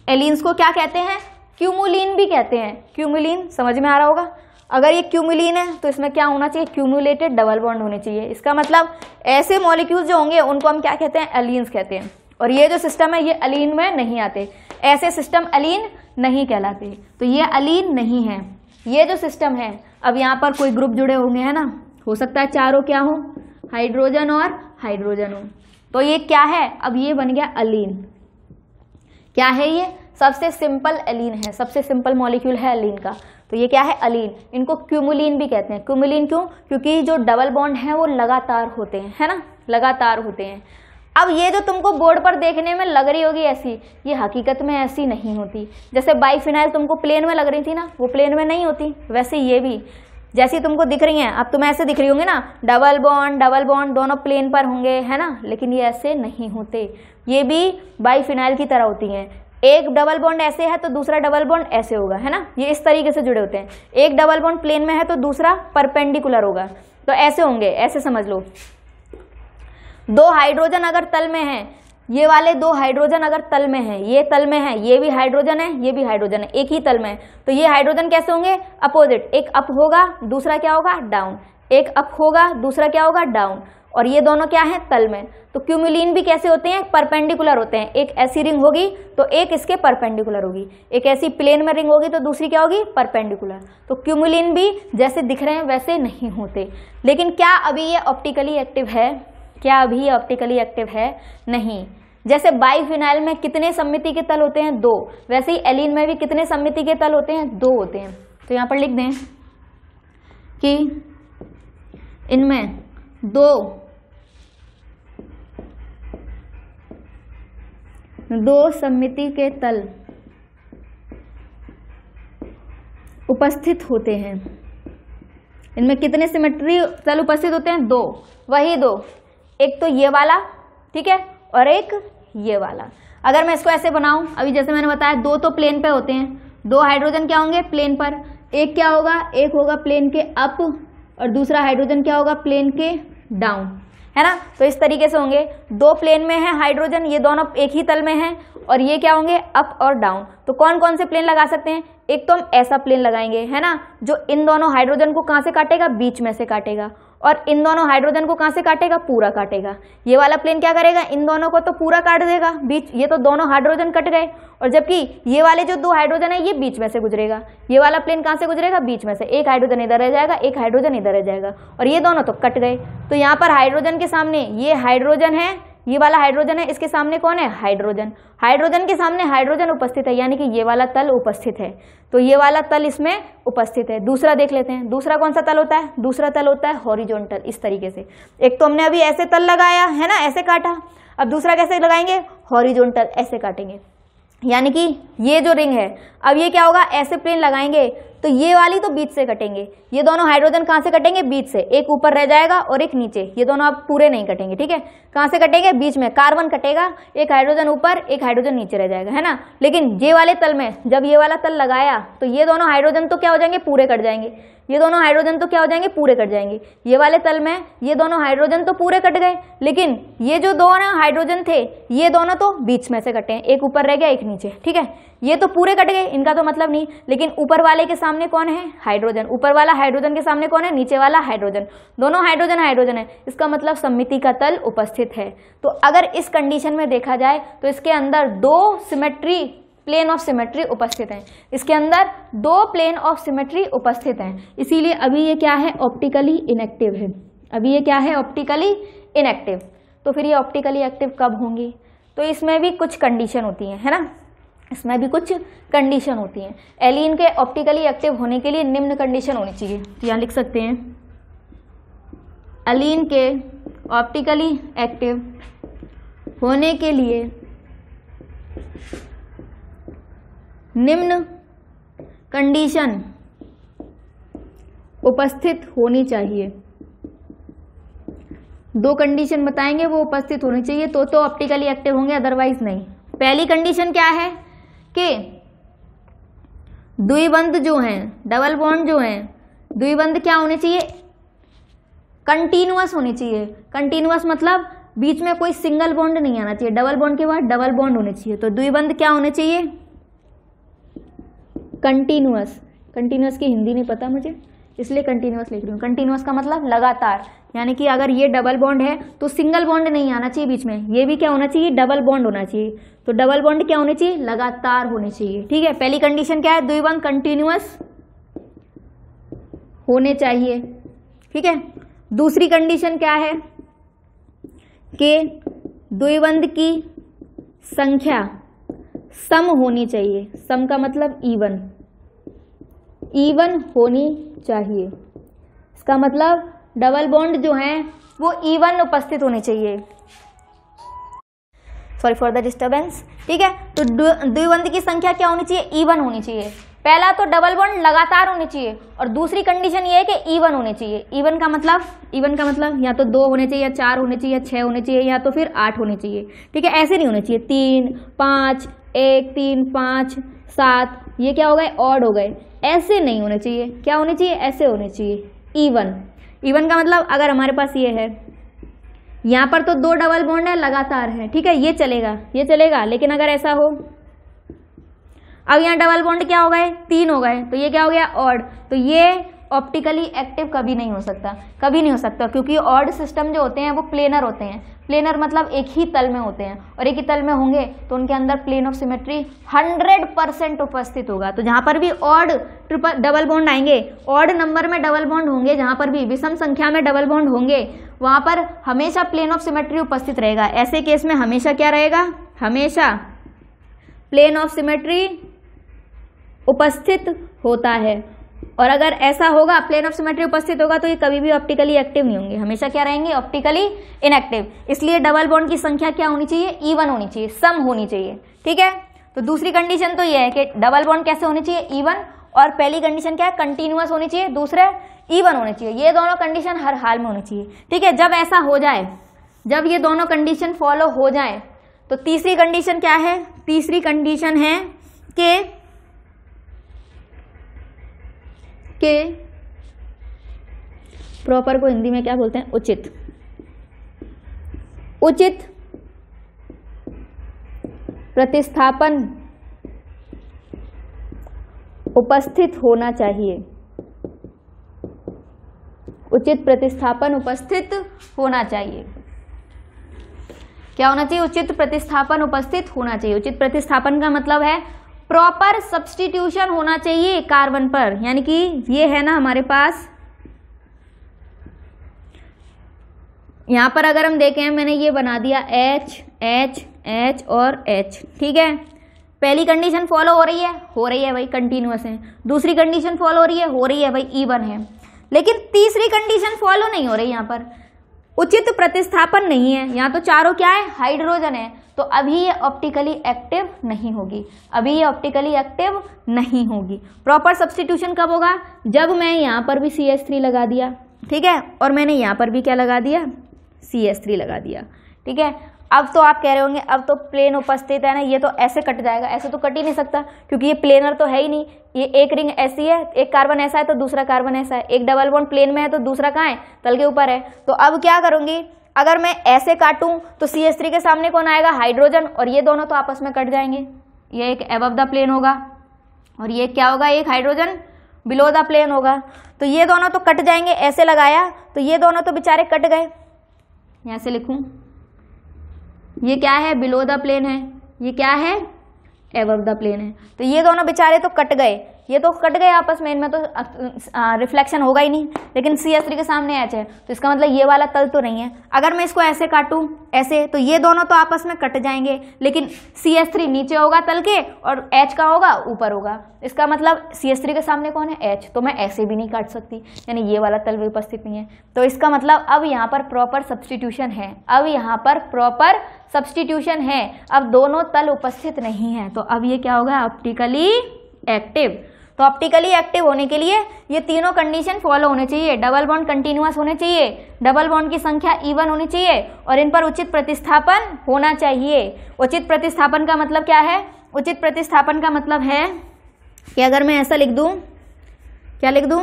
एलियंस को क्या कहते हैं? क्यूमुलिन भी कहते हैं। क्यूमुलिन समझ में आ रहा होगा? अगर ये क्यूमुलिन है तो इसमें क्या होना चाहिए? क्यूमुलेटेड डबल बॉन्ड होने चाहिए। इसका मतलब ऐसे मॉलिक्यूल्स जो होंगे, उनको हम क्या कहते हैं? अलीन्स कहते हैं। और ये जो सिस्टम है, ये अलीन में नहीं आते। ऐसे सिस्टम अलीन नहीं कहलाते। तो ये अलीन नहीं है। ये जो सिस्टम है, अब यहाँ पर कोई ग्रुप जुड़े होंगे, है ना? हो सकता है चारों क्या हो? हाइड्रोजन और हाइड्रोजन तो ये क्या है? अब ये बन गया अलीन। क्या है ये? सबसे सिंपल एलिन है, सबसे सिंपल मॉलिक्यूल है अलीन का। तो ये क्या है? अलीन। इनको क्यूमुलिन भी कहते हैं। क्यूमुलिन क्यों? क्योंकि जो डबल बॉन्ड है, वो लगातार होते हैं, है ना? लगातार होते हैं। अब ये जो तुमको बोर्ड पर देखने में लग रही होगी ऐसी, ये हकीकत में ऐसी नहीं होती। जैसे बाईफिनाइल तुमको प्लेन में लग रही थी ना, वो प्लेन में नहीं होती। वैसे ये भी। जैसी तुमको दिख रही हैं। अब तुम ऐसे दिख रही होंगी ना डबल बॉन्ड डबल बॉन्ड दोनों प्लेन पर होंगे, है ना? लेकिन ये ऐसे नहीं होते। ये भी बाईफिनाइल की तरह होती हैं। एक डबल बॉन्ड ऐसे है तो दूसरा डबल बॉन्ड ऐसे होगा, है ना? ये इस तरीके से जुड़े होते हैं। एक डबल बॉन्ड प्लेन में है तो दूसरा परपेंडिकुलर होगा। तो ऐसे होंगे, ऐसे समझ लो। दो हाइड्रोजन अगर तल में है ये वाले दो हाइड्रोजन अगर तल में है, ये तल में है, ये भी हाइड्रोजन है, ये भी हाइड्रोजन है, एक ही तल में है। तो ये हाइड्रोजन कैसे होंगे? अपोजिट एक अप होगा, दूसरा क्या होगा? डाउन एक अप होगा, दूसरा क्या होगा? डाउन और ये दोनों क्या है? तल में तो क्यूमुलिन भी कैसे होते हैं? परपेंडिकुलर होते हैं। एक ऐसी रिंग होगी तो एक इसके परपेंडिकुलर होगी। एक ऐसी प्लेन में रिंग होगी तो दूसरी क्या होगी? परपेंडिकुलर तो क्यूमुलिन भी जैसे दिख रहे हैं, वैसे नहीं होते। लेकिन क्या अभी ये ऑप्टिकली एक्टिव है? क्या अभी ऑप्टिकली एक्टिव है? नहीं। जैसे बाईफिनाइल में कितने समिति के तल होते हैं? दो। वैसे ही एलिन में भी कितने समिति के तल होते हैं? दो होते हैं। तो यहाँ पर लिख दें कि इनमें दो दो समिति के तल उपस्थित होते हैं। इनमें कितने सिमेट्री तल उपस्थित होते हैं? दो। वही दो। एक तो ये वाला, ठीक है, और एक ये वाला। अगर मैं इसको ऐसे बनाऊँ, अभी जैसे मैंने बताया, दो तो प्लेन पे होते हैं। दो हाइड्रोजन क्या होंगे? प्लेन पर। एक क्या होगा? एक होगा प्लेन के अप और दूसरा हाइड्रोजन क्या होगा? प्लेन के डाउन है ना? तो इस तरीके से होंगे। दो प्लेन में है हाइड्रोजन ये दोनों एक ही तल में है, और ये क्या होंगे? अप और डाउन तो कौन कौन से प्लेन लगा सकते हैं? एक तो हम ऐसा प्लेन लगाएँगे, है ना? जो इन दोनों हाइड्रोजन को कहाँ से काटेगा? बीच में से काटेगा। और इन दोनों हाइड्रोजन को कहाँ से काटेगा? पूरा काटेगा। ये वाला प्लेन क्या करेगा? इन दोनों को तो पूरा काट देगा। बीच, ये तो दोनों हाइड्रोजन कट गए। और जबकि ये वाले जो दो हाइड्रोजन है, ये बीच में से गुजरेगा। ये वाला प्लेन कहाँ से गुजरेगा? बीच में से। एक हाइड्रोजन इधर रह जाएगा, एक हाइड्रोजन इधर रह जाएगा। और ये दोनों तो कट गए। तो यहाँ पर हाइड्रोजन के सामने ये हाइड्रोजन है ये वाला हाइड्रोजन है, इसके सामने कौन है? हाइड्रोजन हाइड्रोजन के सामने हाइड्रोजन उपस्थित है, यानी कि ये वाला तल उपस्थित है। तो ये वाला तल इसमें उपस्थित है। दूसरा देख लेते हैं। दूसरा कौन सा तल होता है? दूसरा तल होता है हॉरिजोंटल इस तरीके से। एक तो हमने अभी ऐसे तल लगाया, है ना? ऐसे काटा। अब दूसरा कैसे लगाएँगे? हॉरिजोंटल ऐसे काटेंगे। यानी कि ये जो रिंग है, अब ये क्या होगा? ऐसे प्लेन लगाएँगे। तो ये वाली तो बीच से कटेंगे। ये दोनों हाइड्रोजन कहाँ से कटेंगे? बीच से। एक ऊपर रह जाएगा और एक नीचे। ये दोनों आप पूरे नहीं कटेंगे, ठीक है? कहाँ से कटेंगे? बीच में। कार्बन कटेगा, एक हाइड्रोजन ऊपर, एक हाइड्रोजन नीचे रह जाएगा, है ना? लेकिन ये वाले तल में, जब ये वाला तल लगाया तो ये दोनों हाइड्रोजन तो क्या हो जाएँगे? पूरे कट जाएँगे। ये दोनों हाइड्रोजन तो क्या हो जाएँगे? पूरे कट जाएँगे। ये वाले तल में ये दोनों हाइड्रोजन तो पूरे कट गए। लेकिन ये जो दोनों हाइड्रोजन थे, ये दोनों तो बीच में से कटे हैं। एक ऊपर रह गया, एक नीचे। ठीक है? ये तो पूरे कट गए, इनका तो मतलब नहीं। लेकिन ऊपर वाले के सामने कौन है? हाइड्रोजन ऊपर वाला हाइड्रोजन के सामने कौन है? नीचे वाला हाइड्रोजन दोनों हाइड्रोजन हाइड्रोजन है। इसका मतलब सम्मिति का तल उपस्थित है। तो अगर इस कंडीशन में देखा जाए तो इसके अंदर दो सिमेट्री प्लेन ऑफ़ सिमेट्री उपस्थित हैं। इसके अंदर दो प्लेन ऑफ़ सिमेट्री उपस्थित हैं। इसीलिए अभी ये क्या है? ऑप्टिकली इनएक्टिव है। अभी ये क्या है? ऑप्टिकली इनएक्टिव तो फिर ये ऑप्टिकली एक्टिव कब होंगी? तो इसमें भी कुछ कंडीशन होती हैं, है ना? इसमें भी कुछ कंडीशन होती हैं। एलिन के ऑप्टिकली एक्टिव होने के लिए निम्न कंडीशन होनी चाहिए। तो यहाँ लिख सकते हैं। एलिन के ऑप्टिकली एक्टिव होने के लिए निम्न कंडीशन उपस्थित होनी चाहिए। दो कंडीशन बताएँगे, वो उपस्थित होनी चाहिए। तो तो ऑप्टिकली एक्टिव होंगे अदरवाइज़ नहीं। पहली कंडीशन क्या है? कि द्विबंध जो हैं डबल बॉन्ड जो हैं, द्विबंध क्या होने चाहिए? कंटिन्यूअस होनी चाहिए। कंटिन्यूअस मतलब बीच में कोई सिंगल बॉन्ड नहीं आना चाहिए। डबल बॉन्ड के बाद डबल बॉन्ड होने चाहिए। तो द्विबंध क्या होने चाहिए? कंटिन्यूअस कंटिन्यूअस की हिंदी नहीं पता मुझे, इसलिए कंटिन्यूअस लिख रही हूँ। कंटिन्यूअस का मतलब लगातार, यानी कि अगर ये डबल बॉन्ड है तो सिंगल बॉन्ड नहीं आना चाहिए बीच में। ये भी क्या होना चाहिए? डबल बॉन्ड होना चाहिए। तो डबल बॉन्ड क्या होनी चाहिए? लगातार होने चाहिए। ठीक है, पहली कंडीशन क्या है? द्विबंध कंटिन्यूअस होने चाहिए। ठीक है? दूसरी कंडीशन क्या है? कि द्विबंध की संख्या सम होनी चाहिए। सम का मतलब इवन इवन होनी चाहिए। इसका मतलब डबल बॉन्ड जो है, वो इवन उपस्थित होने चाहिए। सॉरी फॉर द डिस्टर्बेंस ठीक है? तो द्विबंध की संख्या क्या होनी चाहिए? इवन होनी चाहिए। पहला तो डबल बॉन्ड लगातार होनी चाहिए, और दूसरी कंडीशन ये है कि इवन होने चाहिए। इवन का मतलब इवन का मतलब या तो दो होने चाहिए, या चार होने चाहिए, या छह होने चाहिए, या तो फिर आठ होने चाहिए। ठीक है? ऐसे नहीं होने चाहिए। तीन, पाँच एक, तीन, पाँच, सात, ये क्या हो गए? ऑड हो गए। ऐसे नहीं होने चाहिए। क्या होने चाहिए? ऐसे होने चाहिए। इवन। इवन का मतलब अगर हमारे पास ये है, यहाँ पर तो दो डबल बॉन्ड है, लगातार है। ठीक है, ये चलेगा ये चलेगा, लेकिन अगर ऐसा हो, अब यहाँ डबल बॉन्ड क्या हो गए? तीन हो गए तो ये क्या हो गया? ऑड। तो ये ऑप्टिकली एक्टिव कभी नहीं हो सकता, कभी नहीं हो सकता, क्योंकि ऑड सिस्टम जो होते हैं, वो प्लेनर होते हैं। प्लेनर मतलब एक ही तल में होते हैं, और एक ही तल में होंगे तो उनके अंदर प्लेन ऑफ़ सिमेट्री 100 परसेंट उपस्थित होगा। तो जहाँ पर भी ऑड ट्रिपल डबल बॉन्ड आएँगे ऑड नंबर में डबल बॉन्ड होंगे, जहाँ पर भी विषम संख्या में डबल बॉन्ड होंगे, वहाँ पर हमेशा प्लेन ऑफ़ सिमेट्री उपस्थित रहेगा। ऐसे केस में हमेशा क्या रहेगा? हमेशा प्लेन ऑफ़ सिमेट्री उपस्थित होता है। और अगर ऐसा होगा प्लेन ऑफ़ सिमेट्री उपस्थित होगा तो ये कभी भी ऑप्टिकली एक्टिव नहीं होंगे। हमेशा क्या रहेंगे? ऑप्टिकली इनएक्टिव इसलिए डबल बॉन्ड की संख्या क्या होनी चाहिए? इवन होनी चाहिए। सम होनी चाहिए। ठीक है? तो दूसरी कंडीशन तो ये है कि डबल बॉन्ड कैसे होनी चाहिए? इवन और पहली कंडीशन क्या है? कंटिन्यूस होनी चाहिए। दूसरे इवन होने चाहिए। ये दोनों कंडीशन हर हाल में होनी चाहिए। ठीक है? जब ऐसा हो जाए, जब ये दोनों कंडीशन फॉलो हो जाए तो तीसरी कंडीशन क्या है? तीसरी कंडीशन है कि के प्रॉपर को हिंदी में क्या बोलते हैं? उचित। उचित प्रतिस्थापन उपस्थित होना चाहिए। उचित प्रतिस्थापन उपस्थित होना चाहिए। क्या होना चाहिए? उचित प्रतिस्थापन उपस्थित होना चाहिए। उचित प्रतिस्थापन का मतलब है प्रॉपर सब्सटीट्यूशन होना चाहिए कार्बन पर। यानी कि ये है ना हमारे पास। यहाँ पर अगर हम देखें, मैंने ये बना दिया H H H और H ठीक है? पहली कंडीशन फॉलो हो रही है? हो रही है भाई कंटिन्यूस है। दूसरी कंडीशन फॉलो हो रही है? हो रही है भाई ईवन है। लेकिन तीसरी कंडीशन फॉलो नहीं हो रही यहाँ पर। उचित प्रतिस्थापन नहीं है। यहाँ तो चारों क्या है? हाइड्रोजन है। तो अभी ये ऑप्टिकली एक्टिव नहीं होगी। अभी ये ऑप्टिकली एक्टिव नहीं होगी। प्रॉपर सब्सटीट्यूशन कब होगा? जब मैं यहाँ पर भी सी एस थ्री लगा दिया, ठीक है? और मैंने यहाँ पर भी क्या लगा दिया? सी एस थ्री लगा दिया, ठीक है? अब तो आप कह रहे होंगे, अब तो प्लेन उपस्थित है ना, ये तो ऐसे कट जाएगा, ऐसे तो कट ही नहीं सकता, क्योंकि ये प्लेनर तो है ही नहीं। ये एक रिंग ऐसी है, एक कार्बन ऐसा है तो दूसरा कार्बन ऐसा है। एक डबल बॉन्ड प्लेन में है तो दूसरा कहाँ है? तल के ऊपर है। तो अब क्या करूँगी? अगर मैं ऐसे काटूं तो सी एस थ्री के सामने कौन आएगा? हाइड्रोजन और ये दोनों तो आपस में कट जाएँगे। ये एक एब द प्लेन होगा, और ये क्या होगा? एक हाइड्रोजन बिलो द प्लेन होगा। तो ये दोनों तो कट जाएँगे, ऐसे लगाया तो ये दोनों तो बेचारे कट गए। यहाँ से लिखूं। ये क्या है? बिलो द प्लेन है। ये क्या है? एवब द प्लेन है। तो ये दोनों बेचारे तो कट गए। ये तो कट गए आपस में, इनमें तो रिफ्लेक्शन होगा ही नहीं, लेकिन सी एस थ्री के सामने एच है तो इसका मतलब ये वाला तल तो नहीं है। अगर मैं इसको ऐसे काटूं, ऐसे तो ये दोनों तो आपस में कट जाएँगे, लेकिन सी एस थ्री नीचे होगा तल के, और एच का होगा, ऊपर होगा। इसका मतलब सी एस थ्री के सामने कौन है? एच तो मैं ऐसे भी नहीं काट सकती, यानी ये वाला तल भी उपस्थित नहीं है। तो इसका मतलब अब यहाँ पर प्रॉपर सब्सटीट्यूशन है, अब यहाँ पर प्रॉपर सब्सटीट्यूशन है, अब दोनों तल उपस्थित नहीं है तो अब ये क्या होगा? ऑप्टिकली एक्टिव तो ऑप्टिकली एक्टिव होने के लिए ये तीनों कंडीशन फॉलो होने चाहिए। डबल बॉन्ड कंटिन्यूस होने चाहिए। डबल बॉन्ड की संख्या इवन होनी चाहिए और इन पर उचित प्रतिस्थापन होना चाहिए। उचित प्रतिस्थापन का मतलब क्या है? उचित प्रतिस्थापन का मतलब है कि अगर मैं ऐसा लिख दूँ, क्या लिख दूँ?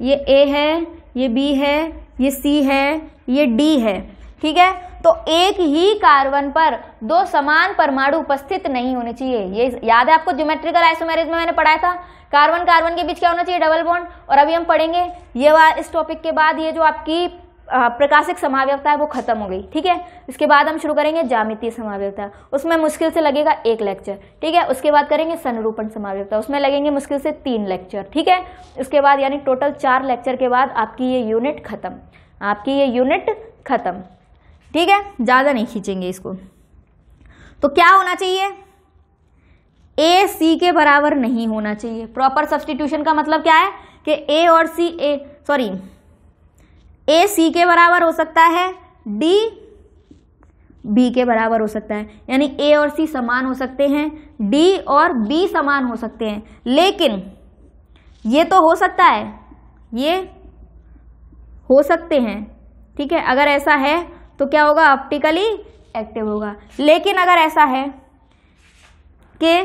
ये ए है, ये बी है, ये सी है, ये डी है। ठीक है? तो एक ही कार्बन पर दो समान परमाणु उपस्थित नहीं होने चाहिए। ये याद है आपको? ज्योमेट्रिकल आइसोमेरिज में मैंने पढ़ाया था। कार्बन कार्बन के बीच क्या होना चाहिए? डबल बॉन्ड और अभी हम पढ़ेंगे, ये इस टॉपिक के बाद ये जो आपकी प्रकाशिक समाव्यवता है, वो खत्म हो गई। ठीक है? इसके बाद हम शुरू करेंगे जामितीय समाव्यवता उसमें मुश्किल से लगेगा एक लेक्चर ठीक है? उसके बाद करेंगे सनुरूपण समाव्यवता उसमें लगेंगे मुश्किल से तीन लेक्चर ठीक है? उसके बाद यानी टोटल चार लेक्चर के बाद आपकी ये यूनिट खत्म। आपकी ये यूनिट खत्म। ठीक है? ज़्यादा नहीं खींचेंगे इसको। तो क्या होना चाहिए? ए सी के बराबर नहीं होना चाहिए। प्रॉपर सब्सटीट्यूशन का मतलब क्या है? कि ए और सी ए सॉरी ए सी के बराबर हो सकता है डी बी के बराबर हो सकता है। यानी ए और सी समान हो सकते हैं डी और बी समान हो सकते हैं। लेकिन ये तो हो सकता है, ये हो सकते हैं, ठीक है? अगर ऐसा है तो क्या होगा? ऑप्टिकली एक्टिव होगा। लेकिन अगर ऐसा है कि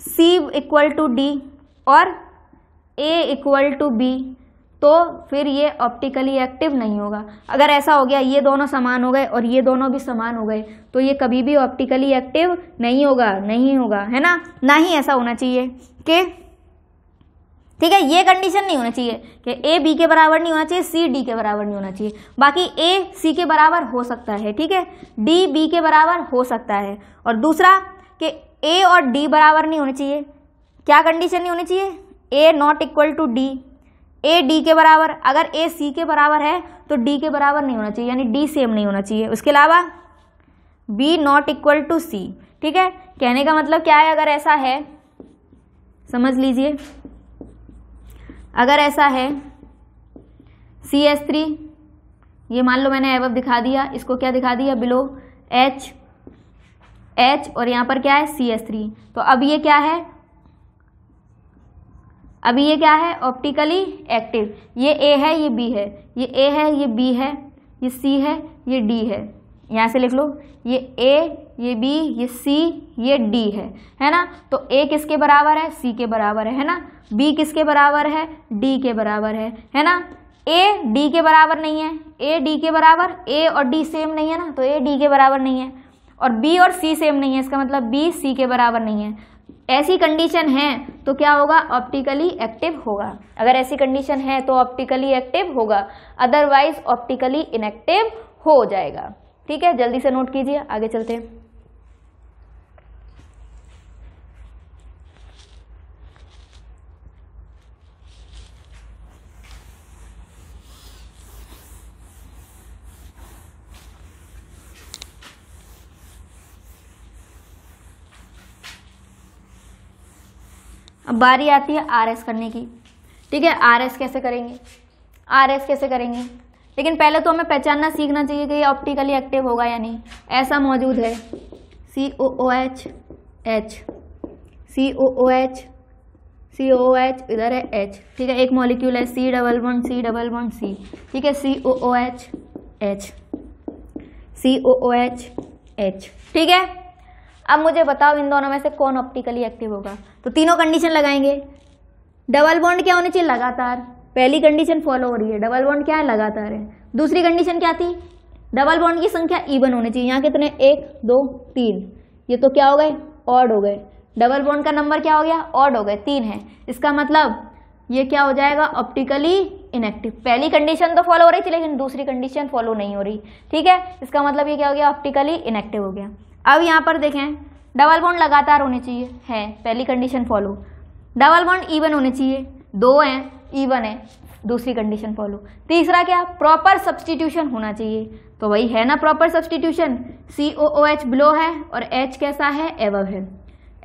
C इक्वल टू डी और A इक्वल टू बी तो फिर ये ऑप्टिकली एक्टिव नहीं होगा। अगर ऐसा हो गया, ये दोनों समान हो गए और ये दोनों भी समान हो गए तो ये कभी भी ऑप्टिकली एक्टिव नहीं होगा नहीं होगा, है ना? ना ही ऐसा होना चाहिए कि ठीक है, ये कंडीशन नहीं होना चाहिए कि ए बी के बराबर नहीं होना चाहिए सी डी के बराबर नहीं होना चाहिए। बाकी ए सी के बराबर हो सकता है, ठीक है? डी बी के बराबर हो सकता है। और दूसरा कि ए और डी बराबर नहीं होने चाहिए। क्या कंडीशन नहीं होनी चाहिए? A not equal to D A D के बराबर, अगर ए सी के बराबर है तो डी के बराबर नहीं होना चाहिए, यानी डी सेम नहीं होना चाहिए। उसके अलावा B not equal to C ठीक है? कहने का मतलब क्या है? अगर ऐसा है, समझ लीजिए। अगर ऐसा है सी एस थ्री ये मान लो मैंने एवब दिखा दिया, इसको क्या दिखा दिया? बिलो एच एच और यहाँ पर क्या है? सी एस थ्री तो अब ये क्या है? अभी ये क्या है? ऑप्टिकली एक्टिव ये ए है, ये बी है. ये ए है, ये बी है. ये सी है, ये डी है. यहाँ से लिख लो. ये ए ये बी ये सी ये डी है. है ना? तो ए किसके बराबर है? सी के बराबर है है ना? बी किसके बराबर है? डी के बराबर है। है ना? ए डी के बराबर नहीं है। ए डी के बराबर ए और डी सेम नहीं है ना? तो ए डी के बराबर नहीं है। और बी और सी सेम नहीं है। इसका मतलब बी सी के बराबर नहीं है। ऐसी कंडीशन है तो क्या होगा? ऑप्टिकली एक्टिव होगा। अगर ऐसी कंडीशन है तो ऑप्टिकली एक्टिव होगा। अदरवाइज़ ऑप्टिकली इनएक्टिव हो जाएगा। ठीक है? जल्दी से नोट कीजिए। आगे चलते हैं। अब बारी आती है आर एस करने की। ठीक है आर एस कैसे करेंगे? आर एस कैसे करेंगे? लेकिन पहले तो हमें पहचानना सीखना चाहिए कि ऑप्टिकली एक्टिव होगा या नहीं। ऐसा मौजूद है। C O O H H C O O H C O H इधर है एच ठीक है, एक मॉलिक्यूल है C double one C double one C ठीक है C O O H H C O O H H ठीक है? अब मुझे बताओ इन दोनों में से कौन ऑप्टिकली एक्टिव होगा? तो तीनों कंडीशन लगाएँगे। डबल बॉन्ड क्या होनी चाहिए? लगातार। पहली कंडीशन फॉलो हो रही है। डबल बॉन्ड क्या है? लगातार है। दूसरी कंडीशन क्या थी? डबल बॉन्ड की संख्या इवन होनी चाहिए। यहाँ कितने? एक, दो, तीन। ये तो क्या हो गए? ऑड हो गए। डबल बॉन्ड का नंबर क्या हो गया? ऑड हो गए। तीन है। इसका मतलब ये क्या हो जाएगा? ऑप्टिकली इनएक्टिव पहली कंडीशन तो फॉलो हो रही थी, लेकिन दूसरी कंडीशन फॉलो नहीं हो रही। ठीक है? इसका मतलब ये क्या हो गया? ऑप्टिकली इनएक्टिव हो गया। अब यहाँ पर देखें डबल बॉन्ड लगातार होने चाहिए, है, पहली condition follow double bond even होने चाहिए, दो हैं इवन है, दूसरी कंडीशन फॉलो तीसरा क्या प्रॉपर सब्सटीट्यूशन होना चाहिए। तो वही है ना proper substitution C O O H below है और एच कैसा है एवव है।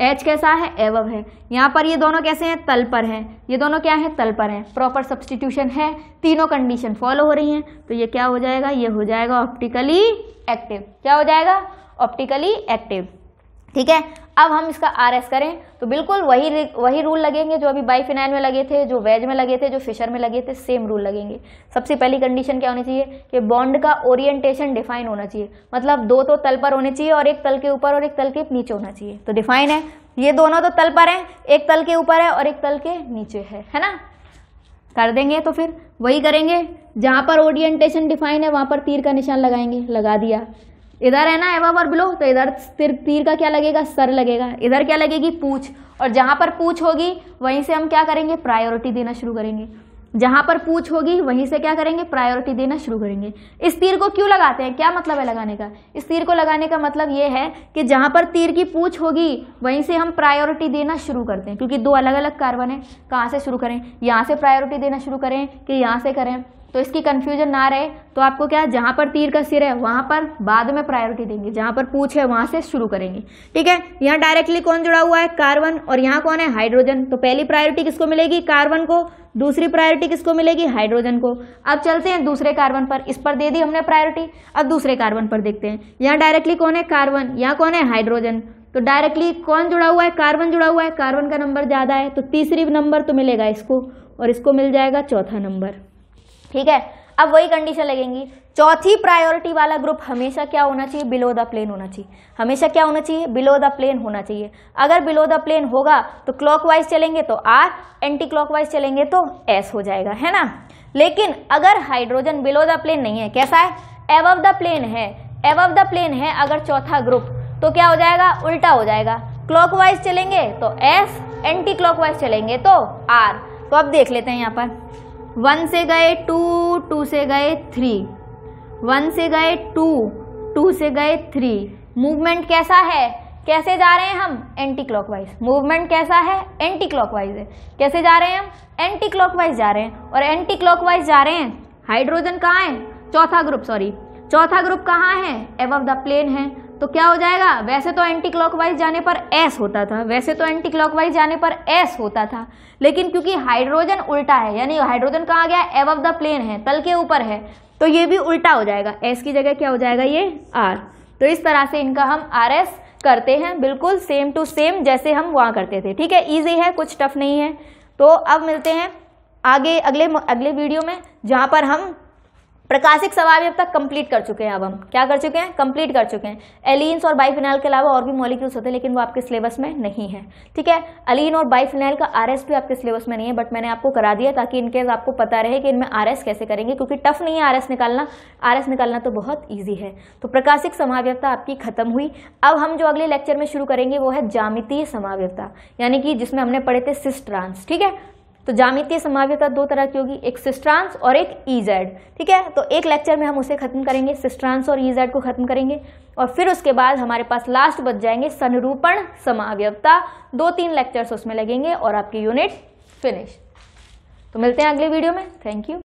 एच कैसा है एवव है। यहाँ पर ये दोनों कैसे हैं, तल पर हैं। ये दोनों क्या है, तल पर हैं। प्रॉपर सब्सटीट्यूशन है, तीनों कंडीशन फॉलो हो रही हैं तो ये क्या हो जाएगा, ये हो जाएगा ऑप्टिकली एक्टिव क्या हो जाएगा ऑप्टिकली एक्टिव ठीक है? अब हम इसका आर एस करें। तो बिल्कुल वही वही रूल लगेंगे जो अभी बाईफिनाइल में लगे थे, जो वेज में लगे थे, जो फिशर में लगे थे सेम रूल लगेंगे। सबसे पहली कंडीशन क्या होनी चाहिए? कि बॉन्ड का ओरिएंटेशन डिफाइन होना चाहिए। मतलब दो तो तल पर होने चाहिए और एक तल के ऊपर और एक तल के नीचे होना चाहिए। तो डिफाइन है। ये दोनों तो तल पर है। एक तल के ऊपर है और एक तल के नीचे है। है ना? कर देंगे तो फिर वही करेंगे। जहाँ पर ओरिएंटेशन डिफाइन है, वहाँ पर तीर का निशान लगाएँगे। लगा दिया। इधर है ना एवब और बिलो? तो इधर तीर तीर का क्या लगेगा? सर लगेगा। इधर क्या लगेगी? पूछ। और जहाँ पर पूछ होगी, वहीं से हम क्या करेंगे? प्रायोरिटी देना शुरू करेंगे। जहाँ पर पूछ होगी, वहीं से क्या करेंगे? प्रायोरिटी देना शुरू करेंगे। इस तीर को क्यों लगाते हैं? क्या मतलब है लगाने का? इस तीर को लगाने का मतलब ये है कि जहाँ पर तीर की पूछ होगी, वहीं से हम प्रायोरिटी देना शुरू करते हैं। क्योंकि दो अलग अलग कार्बन है। कहाँ से शुरू करें? यहाँ से प्रायोरिटी देना शुरू करें कि यहाँ से करें? तो इसकी कंफ्यूजन ना रहे तो आपको क्या, जहाँ पर तीर का सिर है, वहाँ पर बाद में प्रायोरिटी देंगे, जहाँ पर पूछ है, वहाँ से शुरू करेंगे। ठीक है? यहाँ डायरेक्टली कौन जुड़ा हुआ है? कार्बन और यहाँ कौन है? हाइड्रोजन तो पहली प्रायोरिटी किसको मिलेगी? कार्बन को। दूसरी प्रायोरिटी किसको मिलेगी? हाइड्रोजन को। अब चलते हैं दूसरे कार्बन पर। इस पर दे दी हमने प्रायोरिटी अब दूसरे कार्बन पर देखते हैं। यहाँ डायरेक्टली कौन है? कार्बन यहाँ कौन है? हाइड्रोजन तो डायरेक्टली कौन जुड़ा हुआ है? कार्बन जुड़ा हुआ है। कार्बन का नंबर ज़्यादा है तो तीसरी नंबर तो मिलेगा इसको, और इसको मिल जाएगा चौथा नंबर ठीक है? अब वही कंडीशन लगेंगी। चौथी प्रायोरिटी वाला ग्रुप हमेशा क्या होना चाहिए? बिलो द प्लेन होना चाहिए। हमेशा क्या होना चाहिए? बिलो द प्लेन होना चाहिए। अगर बिलो द प्लेन होगा तो क्लॉकवाइज चलेंगे तो आर एंटी क्लॉकवाइज चलेंगे तो एस हो जाएगा, है ना? लेकिन अगर हाइड्रोजन बिलो द प्लेन नहीं है, कैसा है? एवव द प्लेन है। एवव द प्लेन है अगर चौथा ग्रुप तो क्या हो जाएगा? उल्टा हो जाएगा। क्लॉकवाइज चलेंगे तो एस एंटी क्लॉकवाइज चलेंगे तो आर तो अब देख लेते हैं यहाँ पर। वन से गए टू टू से गए थ्री। वन से गए टू टू से गए थ्री। मूवमेंट कैसा है? कैसे जा रहे हैं हम? एंटी क्लॉकवाइज मूवमेंट कैसा है? एंटी क्लॉकवाइज है। कैसे जा रहे हैं हम? एंटी क्लॉकवाइज जा रहे हैं। और एंटी क्लॉकवाइज जा रहे हैं? हाइड्रोजन कहाँ है? चौथा ग्रुप सॉरी चौथा ग्रुप कहाँ है? एवब द प्लेन है। तो क्या हो जाएगा? वैसे तो एंटी क्लॉकवाइज जाने पर एस होता था। वैसे तो एंटी क्लॉकवाइज जाने पर एस होता था। लेकिन क्योंकि हाइड्रोजन उल्टा है, यानी हाइड्रोजन कहाँ गया? एव द प्लेन है, तल के ऊपर है। तो ये भी उल्टा हो जाएगा। एस की जगह क्या हो जाएगा ये? आर तो इस तरह से इनका हम आर एस करते हैं, बिल्कुल सेम टू सेम जैसे हम वहाँ करते थे। ठीक है? ईजी है, कुछ टफ नहीं है। तो अब मिलते हैं आगे, अगले अगले वीडियो में, जहाँ पर हम प्रकाशिक सवाल अब तक कंप्लीट कर चुके हैं, अब हम क्या कर चुके हैं? कंप्लीट कर चुके हैं। एलिन्स और बाईफिनाइल के अलावा और भी मॉलिक्यूल्स होते हैं, लेकिन वो आपके सिलेबस में नहीं है। ठीक है? अलीन और बाईफिनाइल का आरएस भी आपके सिलेबस में नहीं है बट मैंने आपको करा दिया ताकि इनकेस आपको पता रहे कि इनमें आरएस कैसे करेंगे, क्योंकि टफ नहीं है आरएस निकालना। आरएस निकालना तो बहुत ईजी है। तो प्रकाशिक समाव्यता आपकी खत्म हुई। अब हम जो अगले लेक्चर में शुरू करेंगे, वो है जामितीय समाव्यता, यानी कि जिसमें हमने पढ़े थे सिस्ट्रांस। ठीक है? तो जामितीय संभाव्यता दो तरह की होगी, एक सिस्ट्रांस और एक ईजेड ठीक है? तो एक लेक्चर में हम उसे खत्म करेंगे, सिस्ट्रांस और ईजेड को खत्म करेंगे, और फिर उसके बाद हमारे पास लास्ट बच जाएँगे संरूपण समाव्यता। दो तीन लेक्चर्स उसमें लगेंगे और आपकी यूनिट फिनिश तो मिलते हैं अगले वीडियो में। Thank you